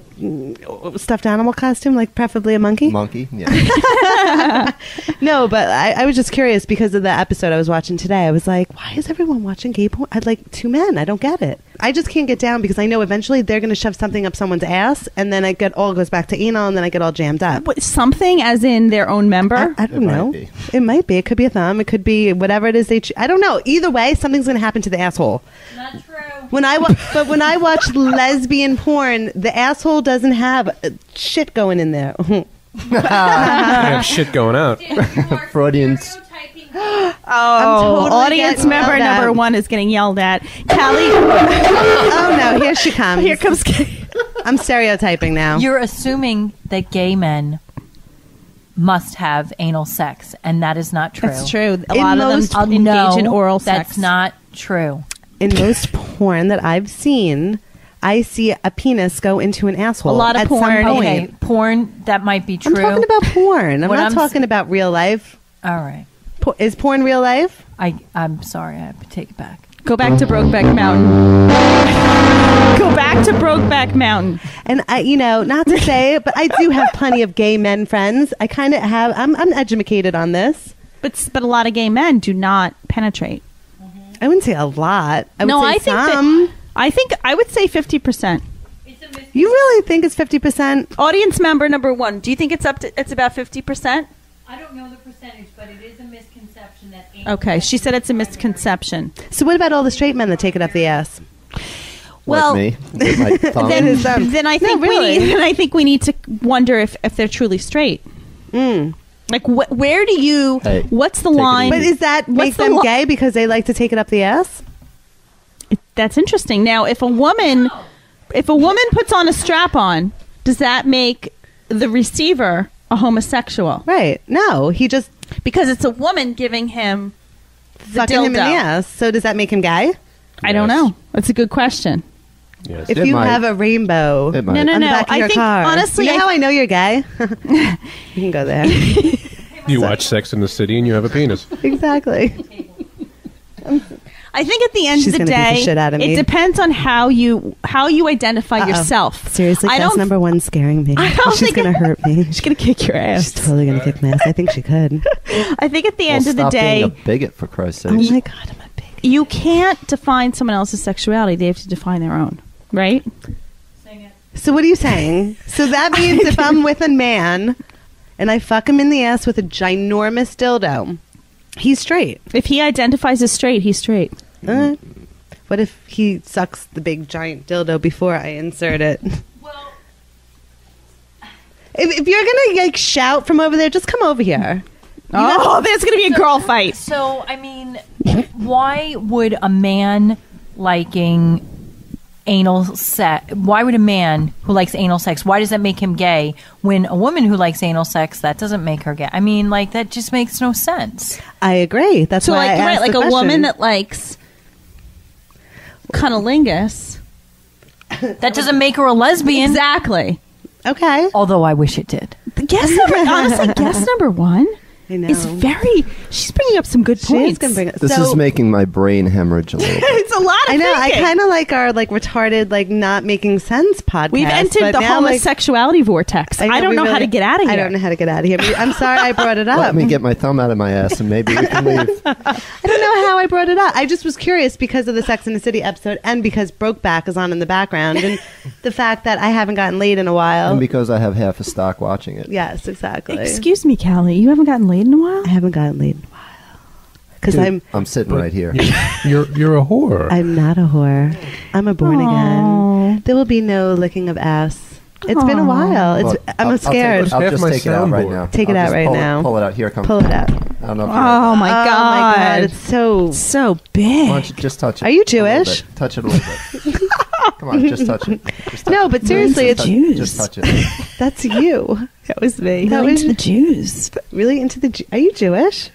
Stuffed animal costume, like preferably a monkey. Monkey? Yeah. No, but I, I was just curious because of the episode I was watching today. I was like, why is everyone watching gay porn? I'd like two men. I don't get it. I just can't get down because I know eventually they're going to shove something up someone's ass, and then I get all goes back to anal, and then I get all jammed up. What, something as in their own member. I, I don't It might know. be. It might be. It could be a thumb. It could be whatever it is they. Ch- I don't know. Either way, something's going to happen to the asshole. Not true. When I wa- but when I watch lesbian porn, the asshole doesn't have uh, shit going in there. I have shit going out. Freudians. oh, totally audience getting member yelled at. number one is getting yelled at. Callie, oh no! Here she comes. here comes. I'm stereotyping now. You're assuming that gay men must have anal sex, and that is not true. That's true. A In lot most- of Uh, them engage no, in oral sex. that's not true. in most porn that I've seen, I see a penis go into an asshole. A lot of at some porn. point. Okay, porn that might be true. I'm talking about porn. I'm What not I'm s- talking about real life. All right, Po- is porn real life? I I'm sorry, I have to take it back. Go back to Brokeback Mountain. Go back to Brokeback Mountain. And I, you know, not to say, but I do have plenty of gay men friends. I kind of have. I'm, I'm educated on this. But but a lot of gay men do not penetrate. I wouldn't say a lot. I would no, say I think some. That, I think I would say fifty percent. you really think it's fifty percent? Audience member number one. Do you think it's up to? It's about fifty percent. I don't know the percentage, but it is a misconception that Okay, she said it's a misconception. So what about all the straight men that take it up the ass? Well, like me. With my thumb. Then- then I No, think really. we need, then I think we need to wonder if, if they're truly straight. Mm. Like, wh- where do you? Hey, what's the line? But is that make the them li- gay because they like to take it up the ass? That's interesting. Now, if a woman, if a woman puts on a strap on, does that make the receiver a homosexual? Right. No, he just Because it's a woman giving him the sucking him in the dildo. ass. So does that make him gay? I don't Yes. know. That's a good question. Yes. If It you might. have a rainbow It might. No, no, on the no. back of I your think car, honestly, you know I- how I know you're gay? you can go there. You watch Sex in the City and you have a penis. exactly. I think at the end She's of the gonna the day, shit out of me. it depends on how you how you identify Uh-oh. yourself. Seriously, I that's don't. number one scaring me. I don't She's gonna it- hurt me. She's gonna kick your ass. She's totally gonna kick my ass. I think she could. I think at the Well, end of the stop day, being a bigot for Christ's oh sake. Oh my god, I'm a bigot. you can't define someone else's sexuality. They have to define their own, right? So what are you saying? So that means if I'm with a man and I fuck him in the ass with a ginormous dildo, he's straight. If he identifies as straight, he's straight. What if he sucks the big giant dildo before I insert it? Well, If, if you're gonna like shout from over there, just come over here. Oh, there's gonna be a girl fight. So, I mean, why would a man liking anal sex? Why would a man who likes anal sex? Why does that make him gay? When a woman who likes anal sex, that doesn't make her gay. I mean, like that just makes no sense. I agree. That's So why like I right, asked like the a woman that likes cunnilingus. That doesn't make her a lesbian. Exactly. Okay. Although I wish it did. Guess number honestly, guess number one I know. is very. She's bringing up some good She is points. gonna bring it. This so, is making my brain hemorrhage a little bit. it's a lot of I know. I thinking. kind of like our like retarded, like not making sense podcast. We've entered the now, like, homosexuality vortex. I, know don't we know how really- to get out of here. I don't know how to get out of here. but I'm sorry I brought it up. Let me get my thumb out of my ass and maybe we can leave. I don't know how I brought it up. I just was curious because of the Sex and the City episode and because Brokeback is on in the background and the fact that I haven't gotten laid in a while. And because I have half a stock watching it. yes, exactly. Excuse me, Callie. You haven't gotten laid in a while. I haven't gotten laid in a while because I'm I'm sitting right here. You're you're a whore. I'm not a whore. I'm a born Aw. again. There will be no licking of ass. It's been a Aw. while. It's Look, I'm I'll- I'll scared. take- I'll, Half just my take it out right soundboard. now. Take it I'll out just right pull now. pull it out. Here it comes. Pull it out. I don't know if you Oh my oh god! my god! It's so. so Why big. don't you just touch it? Are you a little Jewish? bit. Touch it a little bit. Come on, just touch it. Just touch No, but seriously, it's Jews. Just touch it. that's you. That was me. That Really was- into the Jews. Really into the. Ju- Are you Jewish?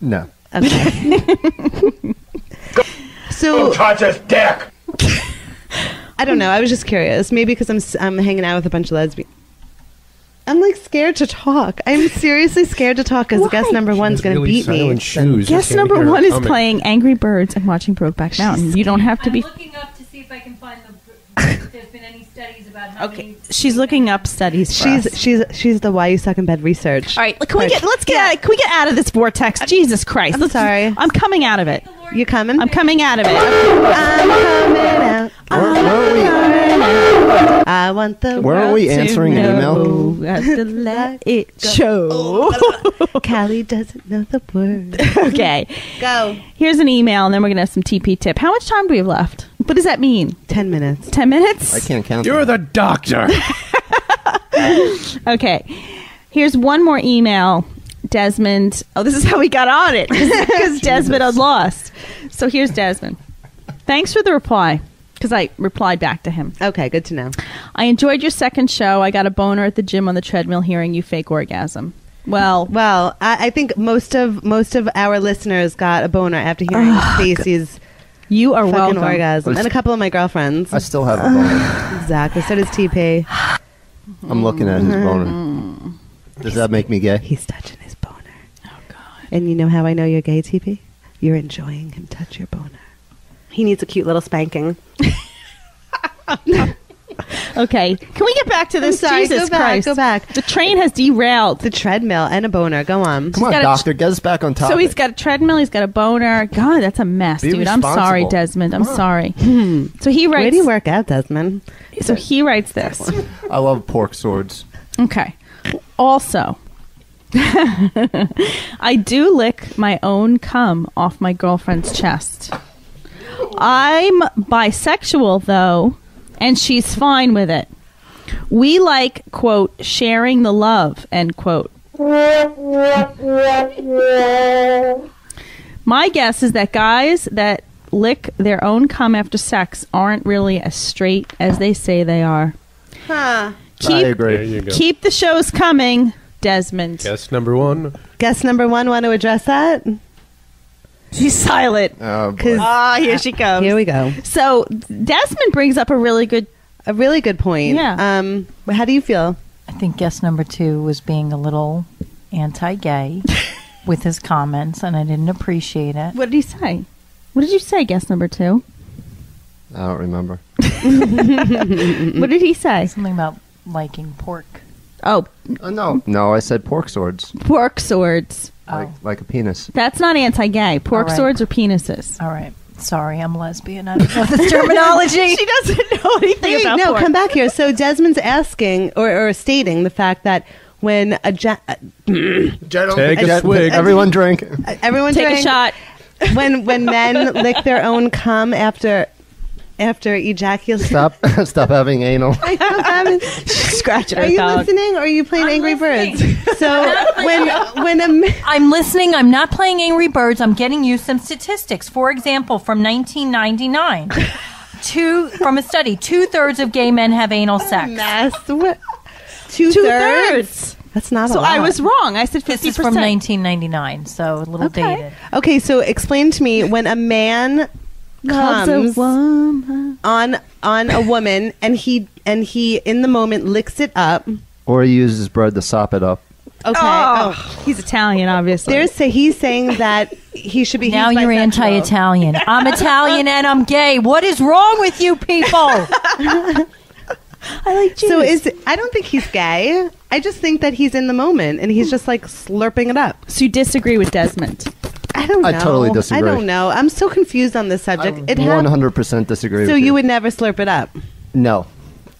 No. Okay. so touch his dick. I don't know. I was just curious. Maybe because I'm s- I'm hanging out with a bunch of lesbians. I'm like scared to talk. I'm seriously scared to talk because guest number one's going to really beat me. silent shoes. You Guest number one is coming. playing Angry Birds and watching Brokeback Mountain. You don't have to be. looking up to see if I can find the. If there's been any studies about how Okay, she's looking up studies. For She's us. she's she's the why you suck in bed research. All right, can we get? Let's get. Out, can we get out of this vortex? Jesus Christ! I'm Let's- sorry. I'm coming out of it. You coming? I'm coming out of it. I'm coming out. Where, where I want the are we? Where are we answering an know. email? Have to let it show. Callie doesn't know the word. okay. Go. Here's an email, and then we're gonna have some TP tip. How much time do we have left? What does that mean? Ten minutes. Ten minutes? I can't count. You're them. the doctor. Okay. Here's one more email. Desmond. Oh, this is how we got on it because Desmond had lost. So here's Desmond. Thanks for the reply because I replied back to him. Okay, good to know. I enjoyed your second show. I got a boner at the gym on the treadmill hearing you fake orgasm. Well, Well, I, I think most of most of our listeners got a boner after hearing Stacey's you are fucking welcome. orgasm, and a couple of my girlfriends. I still have a boner. Exactly. So does TP. I'm looking at his boner. Does that make me gay? He's touching his boner. Oh God! And you know how I know you're gay, TP? You're enjoying him touch your boner. He needs a cute little spanking. Okay, can we get back to this? I'm sorry, Jesus go back, Christ! go back. The train has derailed. The treadmill and a boner. Go on. Come on, got a- doctor, get us back on topic. So he's got a treadmill. He's got a boner. God, that's a mess, Be dude. I'm sorry, responsible. Desmond. I'm Come on. sorry. Hmm. So he writes. Where do you work out, Desmond? So he writes this. I love pork swords. Okay. Also, I do lick my own cum off my girlfriend's chest. I'm bisexual, though, and she's fine with it. We like, quote, sharing the love, end quote. My guess is that guys that lick their own cum after sex aren't really as straight as they say they are. Huh. I agree. There you go. keep the shows coming, Desmond. Guess number one. Guest number one want to address that? She's silent. Oh, boy. Because Ah, here she comes. here we go. So Desmond brings up a really good. A really good point. Yeah. Um, how do you feel? I think guest number two was being a little anti-gay with his comments, and I didn't appreciate it. What did he say? What did you say, guest number two? I don't remember. What did he say? Something about liking pork. Oh, Uh, no, no, I said pork swords. pork swords. like like a penis. That's not anti-gay. Pork All right. swords are penises. All right. Sorry, I'm lesbian. I don't know this terminology. she doesn't know anything Wait, about no, pork. come back here. So Desmond's asking or, or stating the fact that when a ja- uh, Take a swig. Everyone drink. everyone Take a drink- shot. when when men lick their own cum after after ejaculation. Stop stop having anal. I don't have Scratch it. Are you listening or are you playing Angry Birds? So when when a ma- I'm listening. I'm not playing Angry Birds. I'm getting you some statistics. For example, from 1999, two from a study, two thirds of gay men have anal sex. mess, what? two, Two thirds. thirds. That's not a So lot. I was wrong. I said This fifty is from 1999, so a little Okay. dated. Okay, so explain to me when a man comes on on a woman and he and he in the moment licks it up. Or he uses bread to sop it up. Okay. Oh, Oh. he's Italian, obviously. There's say he's saying that he should be Now he's you're bisexual. anti-Italian. I'm Italian and I'm gay. What is wrong with you people? I like Jews. So is I don't think he's gay. I just think that he's in the moment and he's just like slurping it up. so you disagree with Desmond? I don't know. I totally disagree. I don't know. I'm so confused on this subject. it One hap- hundred percent disagree. So with you would never slurp it up. no,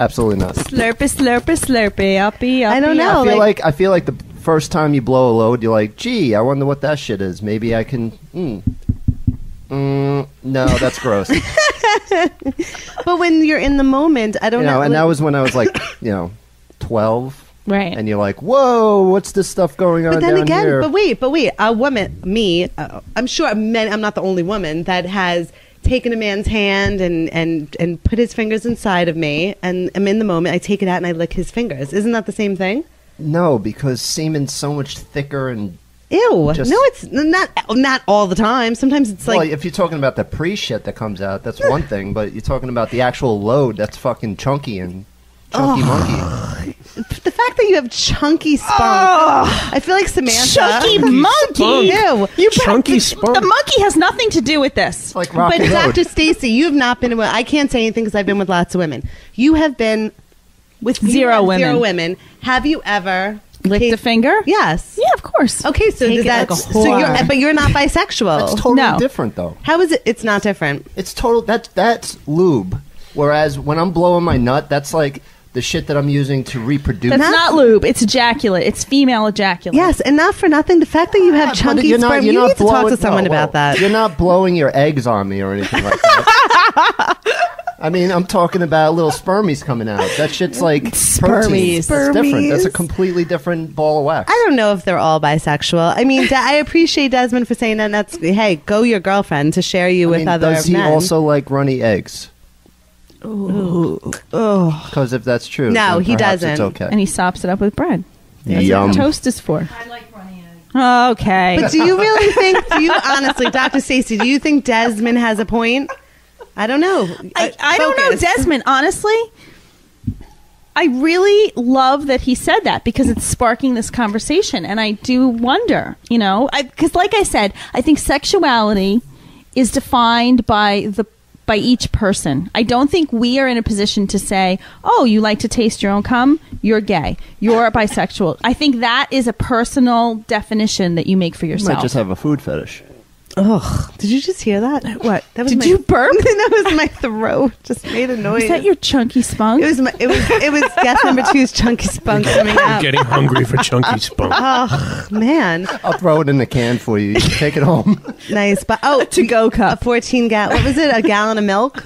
absolutely not. Slurpy, slurpy, slurpy, uppy, uppy. I don't know. I feel like- like, I feel like the first time you blow a load, you're like, gee, I wonder what that shit is. Maybe I can. Mm. Mm, no, that's gross. you But when you're in the moment, I don't know, know. and that was when I was like, you know, twelve, Right. and you're like, whoa, what's this stuff going on But then again, here? but wait, but wait, a woman, me, uh, I'm sure men, I'm not the only woman that has taken a man's hand and, and, and put his fingers inside of me and I'm in the moment, I take it out and I lick his fingers. Isn't that the same thing? no, because semen's so much thicker and. Ew. Just- no, it's not, not all the time. Sometimes it's well, like, if you're talking about the pre shit that comes out, that's one thing. But you're talking about the actual load, that's fucking chunky and chunky oh. monkey. the fact that you have chunky spunk. Oh. I feel like Samantha. Chunky monkey. Ew. You Chunky the, spunk. The monkey has nothing to do with this. It's like rock But and road. Dr. Stacy, you have not been. with- I can't say anything because I've been with lots of women. You have been with Zero women. Zero women. Have you ever Licked take- a finger? Yes. Yeah, of course. Okay, so Take does it that? like a so you're, but you're not bisexual. That's totally No. different, though. How is it? It's not different. It's total. That's that's lube. Whereas when I'm blowing my nut, that's like the shit that I'm using to reproduce. That's not lube. It's ejaculate. It's female ejaculate. Yes, and not for nothing. The fact that you have ah, But chunky you're not- sperm. you're You not need to talk blowing- to someone whoa, about whoa. that. You're not blowing your eggs on me or anything like that. I mean, I'm talking about little spermies coming out. That shit's like protein. Spermies. That's different. That's a Spermies. completely different ball of wax. I don't know if they're all bisexual. I mean, De- I appreciate Desmond for saying that. and That's hey, go your girlfriend to share you I with mean, other does he men. also like runny eggs? Oh, Because if that's true, No, then he perhaps doesn't. It's okay. And he sops it up with bread. That's Yum. what toast is for. I like running eggs. Okay. But do you really think? Do you honestly, Dr. Stacy? Do you think Desmond has a point? I don't know. I, Uh, I don't know, focus. Desmond. Honestly, I really love that he said that because it's sparking this conversation, and I do wonder, you know, because like I said, I think sexuality is defined by the by each person. I don't think we are in a position to say, "Oh, you like to taste your own cum? You're gay. You're a bisexual." I think that is a personal definition that you make for You yourself. might just have a food fetish. Ugh! Did you just hear that? what? That was Did my, you burp? that was my throat. Just made a noise. Is that your chunky spunk? It was. My, it was. It was guest number two's chunky spunk coming I'm out. getting hungry for chunky spunk. Oh man, I'll throw it in the can for you. You can take it home. nice. But oh, to go a cup. fourteen gallon. What was it? A gallon of milk?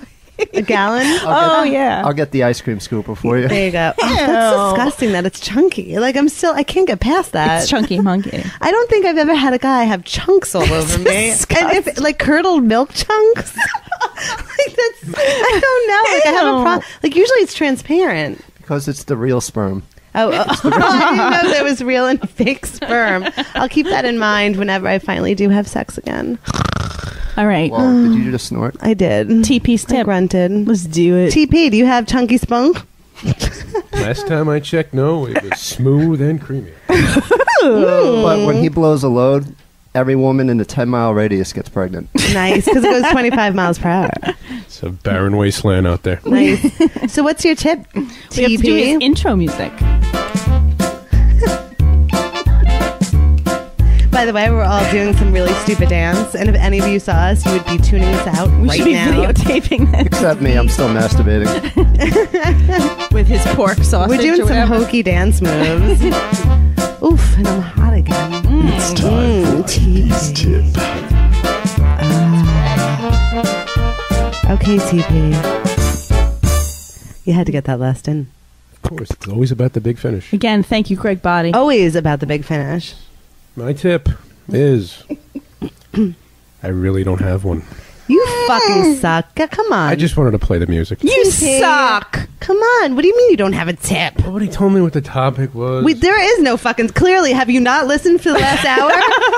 A gallon? Oh yeah. I'll get the ice cream scooper for you. There you go. Oh, that's disgusting. That it's chunky. Like I'm still. I can't get past that. It's chunky monkey. I don't think I've ever had a guy have chunks all over me. and if like curdled milk chunks. like that's I don't know. Like I have a problem. Like usually it's transparent. Because it's the real sperm. Oh, oh, I didn't know there was real and fake sperm. I'll keep that in mind whenever I finally do have sex again. All right. Well, did you just snort? I did. Mm-hmm. TP's I tip. grunted. Let's do it. TP, do you have chunky spunk? Last time I checked, no, it was smooth and creamy. But when he blows a load, every woman in a 10 mile radius gets pregnant. Nice, because it goes 25 miles per hour. It's a barren wasteland out there. Nice. So what's your tip, we have to do his TP? intro music. By by the way, we're all doing some really stupid dance, and if any of you saw us, you would be tuning us out We right should be now. videotaping this Except me, I'm still masturbating. with his pork sausage. We're doing or some hokey dance moves. Oof, and I'm hot again. Mm. It's time mm. for TP's tip. Ah. Okay, TP. You had to get that last in. Of course, it's always about the big finish. Again, thank you, Greg Body. Always about the big finish. My tip is I really don't have one. You fucking suck. Come on. I just wanted to play the music. you TP. suck. Come on. What do you mean you don't have a tip? Nobody told me what the topic was. We, there is no fucking. Clearly, have you not listened for the last hour?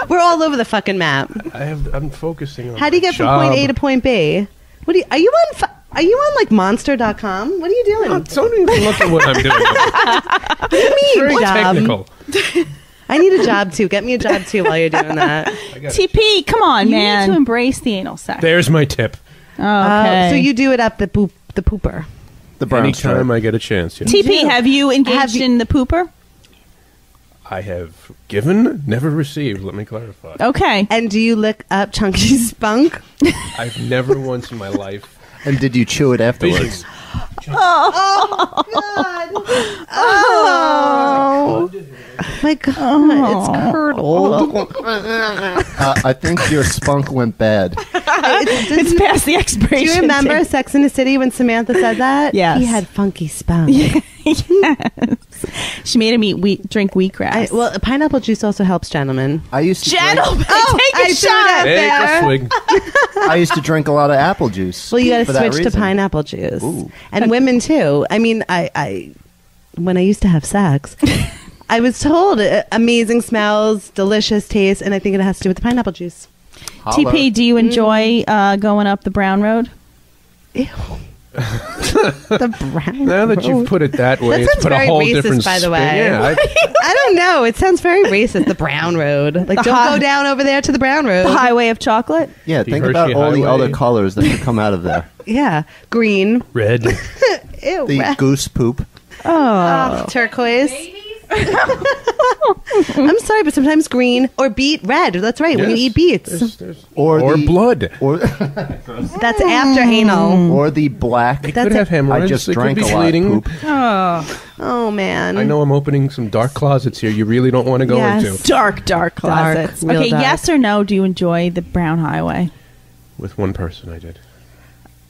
We're all over the fucking map. I have. I'm focusing on. How do you my get from point A to point B? What do you? Are you on? fu- Are you on like Monster.com? What are you doing? Don't even look at what I'm doing. What do you mean? Very job? technical. I need a job too. Get me a job too while you're doing that. TP, come on, man. You man. need to embrace the anal sex. There's my tip. Oh, Uh, okay. so you do it up the poop, the pooper. The brown Anytime stripe. I get a chance. Yeah. TP, do. have you engaged Have you- in the pooper? I have given, never received. Let me clarify. Okay. And do you lick up chunky spunk? I've never once in my life. And did you chew it afterwards? Oh god. Oh my god, it's curdled. uh, I think your spunk went bad. It's past the Do expiration. you remember date. Sex in the City when Samantha said that? Yes. He had funky spunk. yes. She made him eat wheat, drink wheatgrass. I, well, pineapple juice also helps gentlemen. I used to Gentlemen, Oh, take a I threw shot. Take there. a swig. drink, I used to drink a lot of apple juice. Well, you got for to that switch to reason. pineapple juice, Ooh. and women too. I mean, I, I, when I used to have sex, I was told uh, amazing smells, delicious taste, and I think it has to do with the pineapple juice. Holla. TP, do you enjoy uh, going up the Brown Road? Ew. the brown. Now that you've road. put it that way, That it's sounds put a very whole racist, different by the spin. way. Yeah, I, I don't know. It sounds very racist. The brown road. Like, The don't hi- go down over there to the brown road. The Highway of Chocolate? Yeah, The think about Hershey all the Highway. other colors that could come out of there. Yeah, green. red. Ew. The red. goose poop. Oh, turquoise. I'm sorry, but sometimes green or beet red. That's right. When you eat beets, There's- there's- Or, or the, blood. Or, that's after anal. Mm. or the black. They That's could have it. hemorrhoids. I just they drank could a be lot bleeding. of poop. Oh, Oh man. I know I'm opening some dark closets here. You really don't want to go Yes. into dark, dark closets. real okay, dark. yes or no? Do you enjoy the Brown Highway? with one person. I did.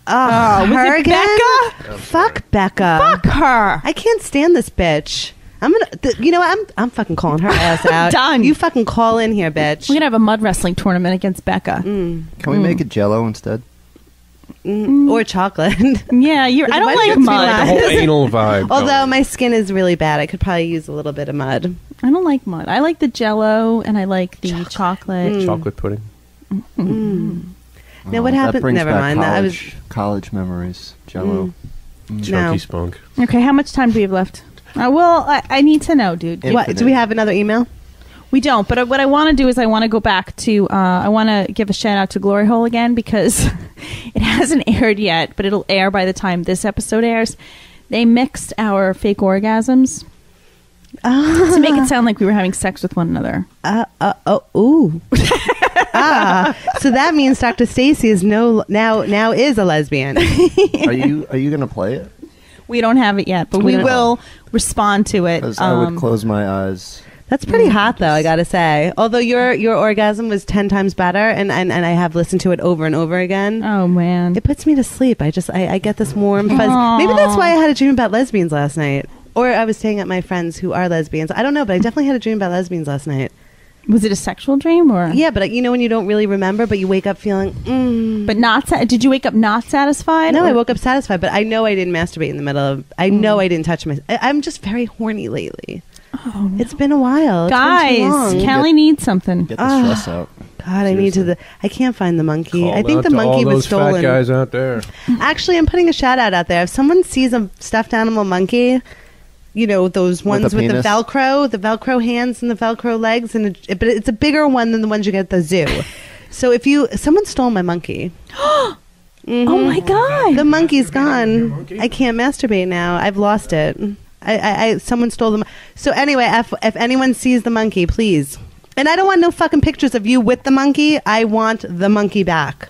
Ah, oh, was her again? Becca? Fuck Becca. Fuck her. I can't stand this bitch. I'm gonna. Th- you know what? I'm. I'm fucking calling her ass out. Done. You fucking call in here, bitch. We're gonna have a mud wrestling tournament against Becca. Mm. Can we make it jello instead? Mm, Or chocolate. Yeah, you're. I don't like mud. mad. The whole anal vibe. Although going. my skin is really bad, I could probably use a little bit of mud. I don't like mud. I like the Jello and I like the chocolate. Mm. chocolate pudding. Now, what Oh, happened- never back mind, that- I was- College, college memories. Jello. Chunky No. spunk. Okay, how much time do we have left? Uh, well, I, I need to know, dude. What? Do we have another email? We don't, but uh, what I want to do is I want to go back to, uh, I want to give a shout out to Glory Hole again because it hasn't aired yet, but it'll air by the time this episode airs. They mixed our fake orgasms to make it sound like we were having sex with one another. Uh, uh, oh, ooh. ah, so that means Dr. Stacy is no now now is a lesbian. are you are you gonna play it? We don't have it yet, but we, We don't- will respond to it. Because I Um, would close my eyes. That's pretty hot, though. I gotta say. Although your your orgasm was ten times better, and, and, and I have listened to it over and over again. oh man, It puts me to sleep. I just I, I get this warm fuzz. Maybe that's why I had a dream about lesbians last night, or I was staying at my friends who are lesbians. I don't know, but I definitely had a dream about lesbians last night. Was it a sexual dream or? Yeah, but you know when you don't really remember, but you wake up feeling. Mm. But not. Sa- did you wake up not satisfied? No, or- I woke up satisfied, but I know I didn't masturbate in the middle of. I know I didn't touch my. I, I'm just very horny lately. Oh, no. It's been a while, It's been too guys. long. Kelly needs something. Get the Ah. stress out. God, I need to. The, I can't find the monkey. Call I think out the to monkey all was stolen. fat guys out there. Actually, I'm putting a shout out out there. If someone sees a stuffed animal monkey, you know those With ones with, the? Velcro, the Velcro hands and the Velcro legs, and it, but it's a bigger one than the ones you get at the zoo. so if you, someone stole my monkey. Mhm. Oh my god. The monkey's gone. I can't masturbate now. I've lost it. I, I, I someone stole them. So anyway, if if anyone sees the monkey, please And I don't want no fucking pictures of you with the monkey. I want the monkey back.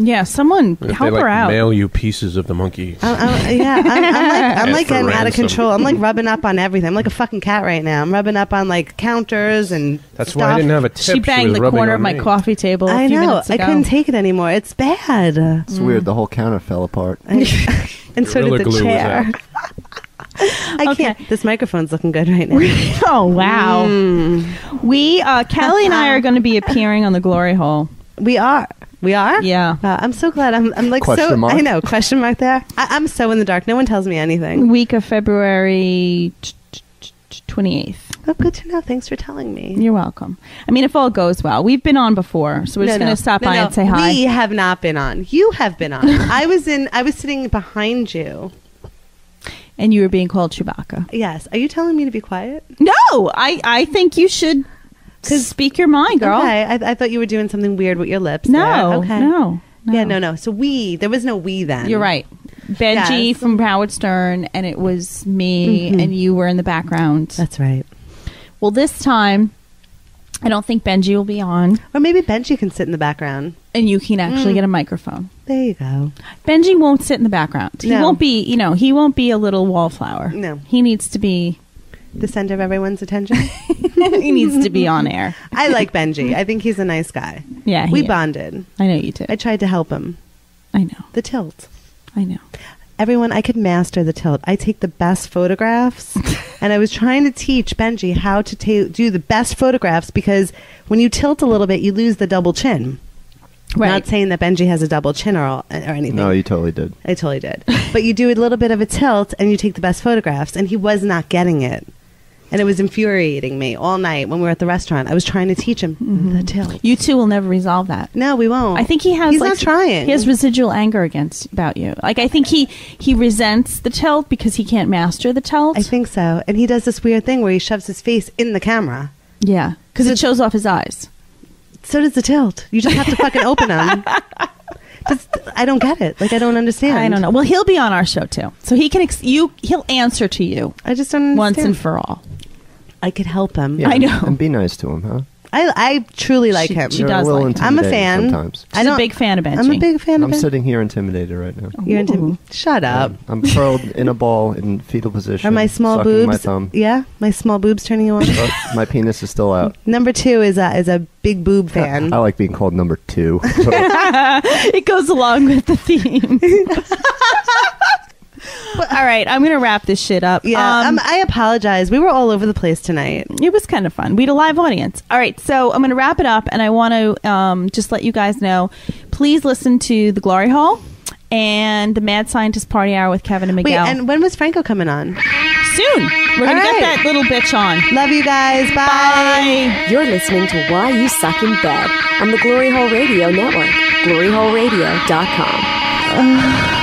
Yeah, someone If help they like her out. mail you pieces of the monkey. I'm, I'm- yeah, I'm, I'm like, I'm like for getting out of ransom. control. I'm like rubbing up on everything. I'm like a fucking cat right now. I'm rubbing up on like counters and That's stuff. why I didn't have a tip. she banged was the rubbing corner on of my me. coffee table a I few know. minutes I ago. couldn't take it anymore. It's bad. It's weird. The whole counter fell apart. and so Gorilla did the glue was chair. out. I Okay. can't. This microphone's looking good right now. Oh wow. Mm. We uh Kelly and I are going to be appearing on the Glory Hole. We are. We are. Yeah. Uh, I'm so glad. I'm. I'm like so. Mark? I know. Question mark there. I, I'm so in the dark. No one tells me anything. Week of February twenty eighth. Oh, good to know. Thanks for telling me. You're welcome. I mean, if all goes well, we've been on before, so we're just No, going no. to stop No, by no. and say hi. We have not been on. You have been on. I was in. I was sitting behind you. and you were being called Chewbacca. Yes. Are you telling me to be quiet? No, I I think you should speak your mind, girl. Okay. I, I thought you were doing something weird with your lips. No, there. Okay. no, no. Yeah. No. No. So we. There was no we then. You're right. Benji Yes. from Howard Stern, and it was me, Mhm. and you were in the background. That's right. Well, this time, I don't think Benji will be on, Or maybe Benji can sit in the background. and you can actually Mm. get a microphone. There you go. Benji won't sit in the background. He No. won't be, you know, he won't be a little wallflower. No. He needs to be. The center of everyone's attention. he needs to be on air. I like Benji. I think he's a nice guy. Yeah, he we is. bonded. I know you do. I tried to help him. I know. The tilt. I know. Everyone, I could master the tilt. I take the best photographs, and I was trying to teach Benji how to ta- do the best photographs because when you tilt a little bit, you lose the double chin. Right. Not saying that Benji has a double chin or, or anything. No, you totally did. I totally did. but you do a little bit of a tilt, and you take the best photographs, and he was not getting it. And it was infuriating me all night when we were at the restaurant. I was trying to teach him mm-hmm. the tilt. You two will never resolve that. No, we won't. I think he has. He's like, not trying. He has residual anger against about you. Like I think he he resents the tilt because he can't master the tilt. I think so. And he does this weird thing where he shoves his face in the camera. yeah, because it shows off his eyes. So does the tilt. You just have to fucking open them. Just, I don't get it. Like I don't understand. I don't know. Well, he'll be on our show too, so he can ex- you. He'll answer to you I just don't understand. once and for all. I could help him. Yeah, I know. And be nice to him, huh? I I truly like She- him. she You're does a little like him. I'm a intimidating fan. Sometimes. I She's a don't- big fan of Benji. I'm a big fan I'm of him. sitting here intimidated right now. You're into, shut up. I'm curled in a ball in fetal position. Are my small sucking boobs? My thumb. Yeah, my small boobs turning you on. But my penis is still out. Number two is a is a big boob fan. I like being called number two. it goes along with the theme. all right, I'm going to wrap this shit up. yeah, Um, um, I apologize. We were all over the place tonight. it was kind of fun. We had a live audience. All right, so I'm going to wrap it up, and I want to um, just let you guys know. Please listen to the Glory Hole and the Mad Scientist Party Hour with Kevin and Wait, Miguel and when was Franco coming on? soon. We're gonna right. get that little bitch on. Love you guys. Bye. Bye. You're listening to Why You Suck in Bed on the Glory Hole Radio Network, gloryholeradio.com.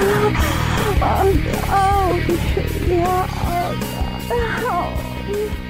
Oh, oh, yeah. Oh, God.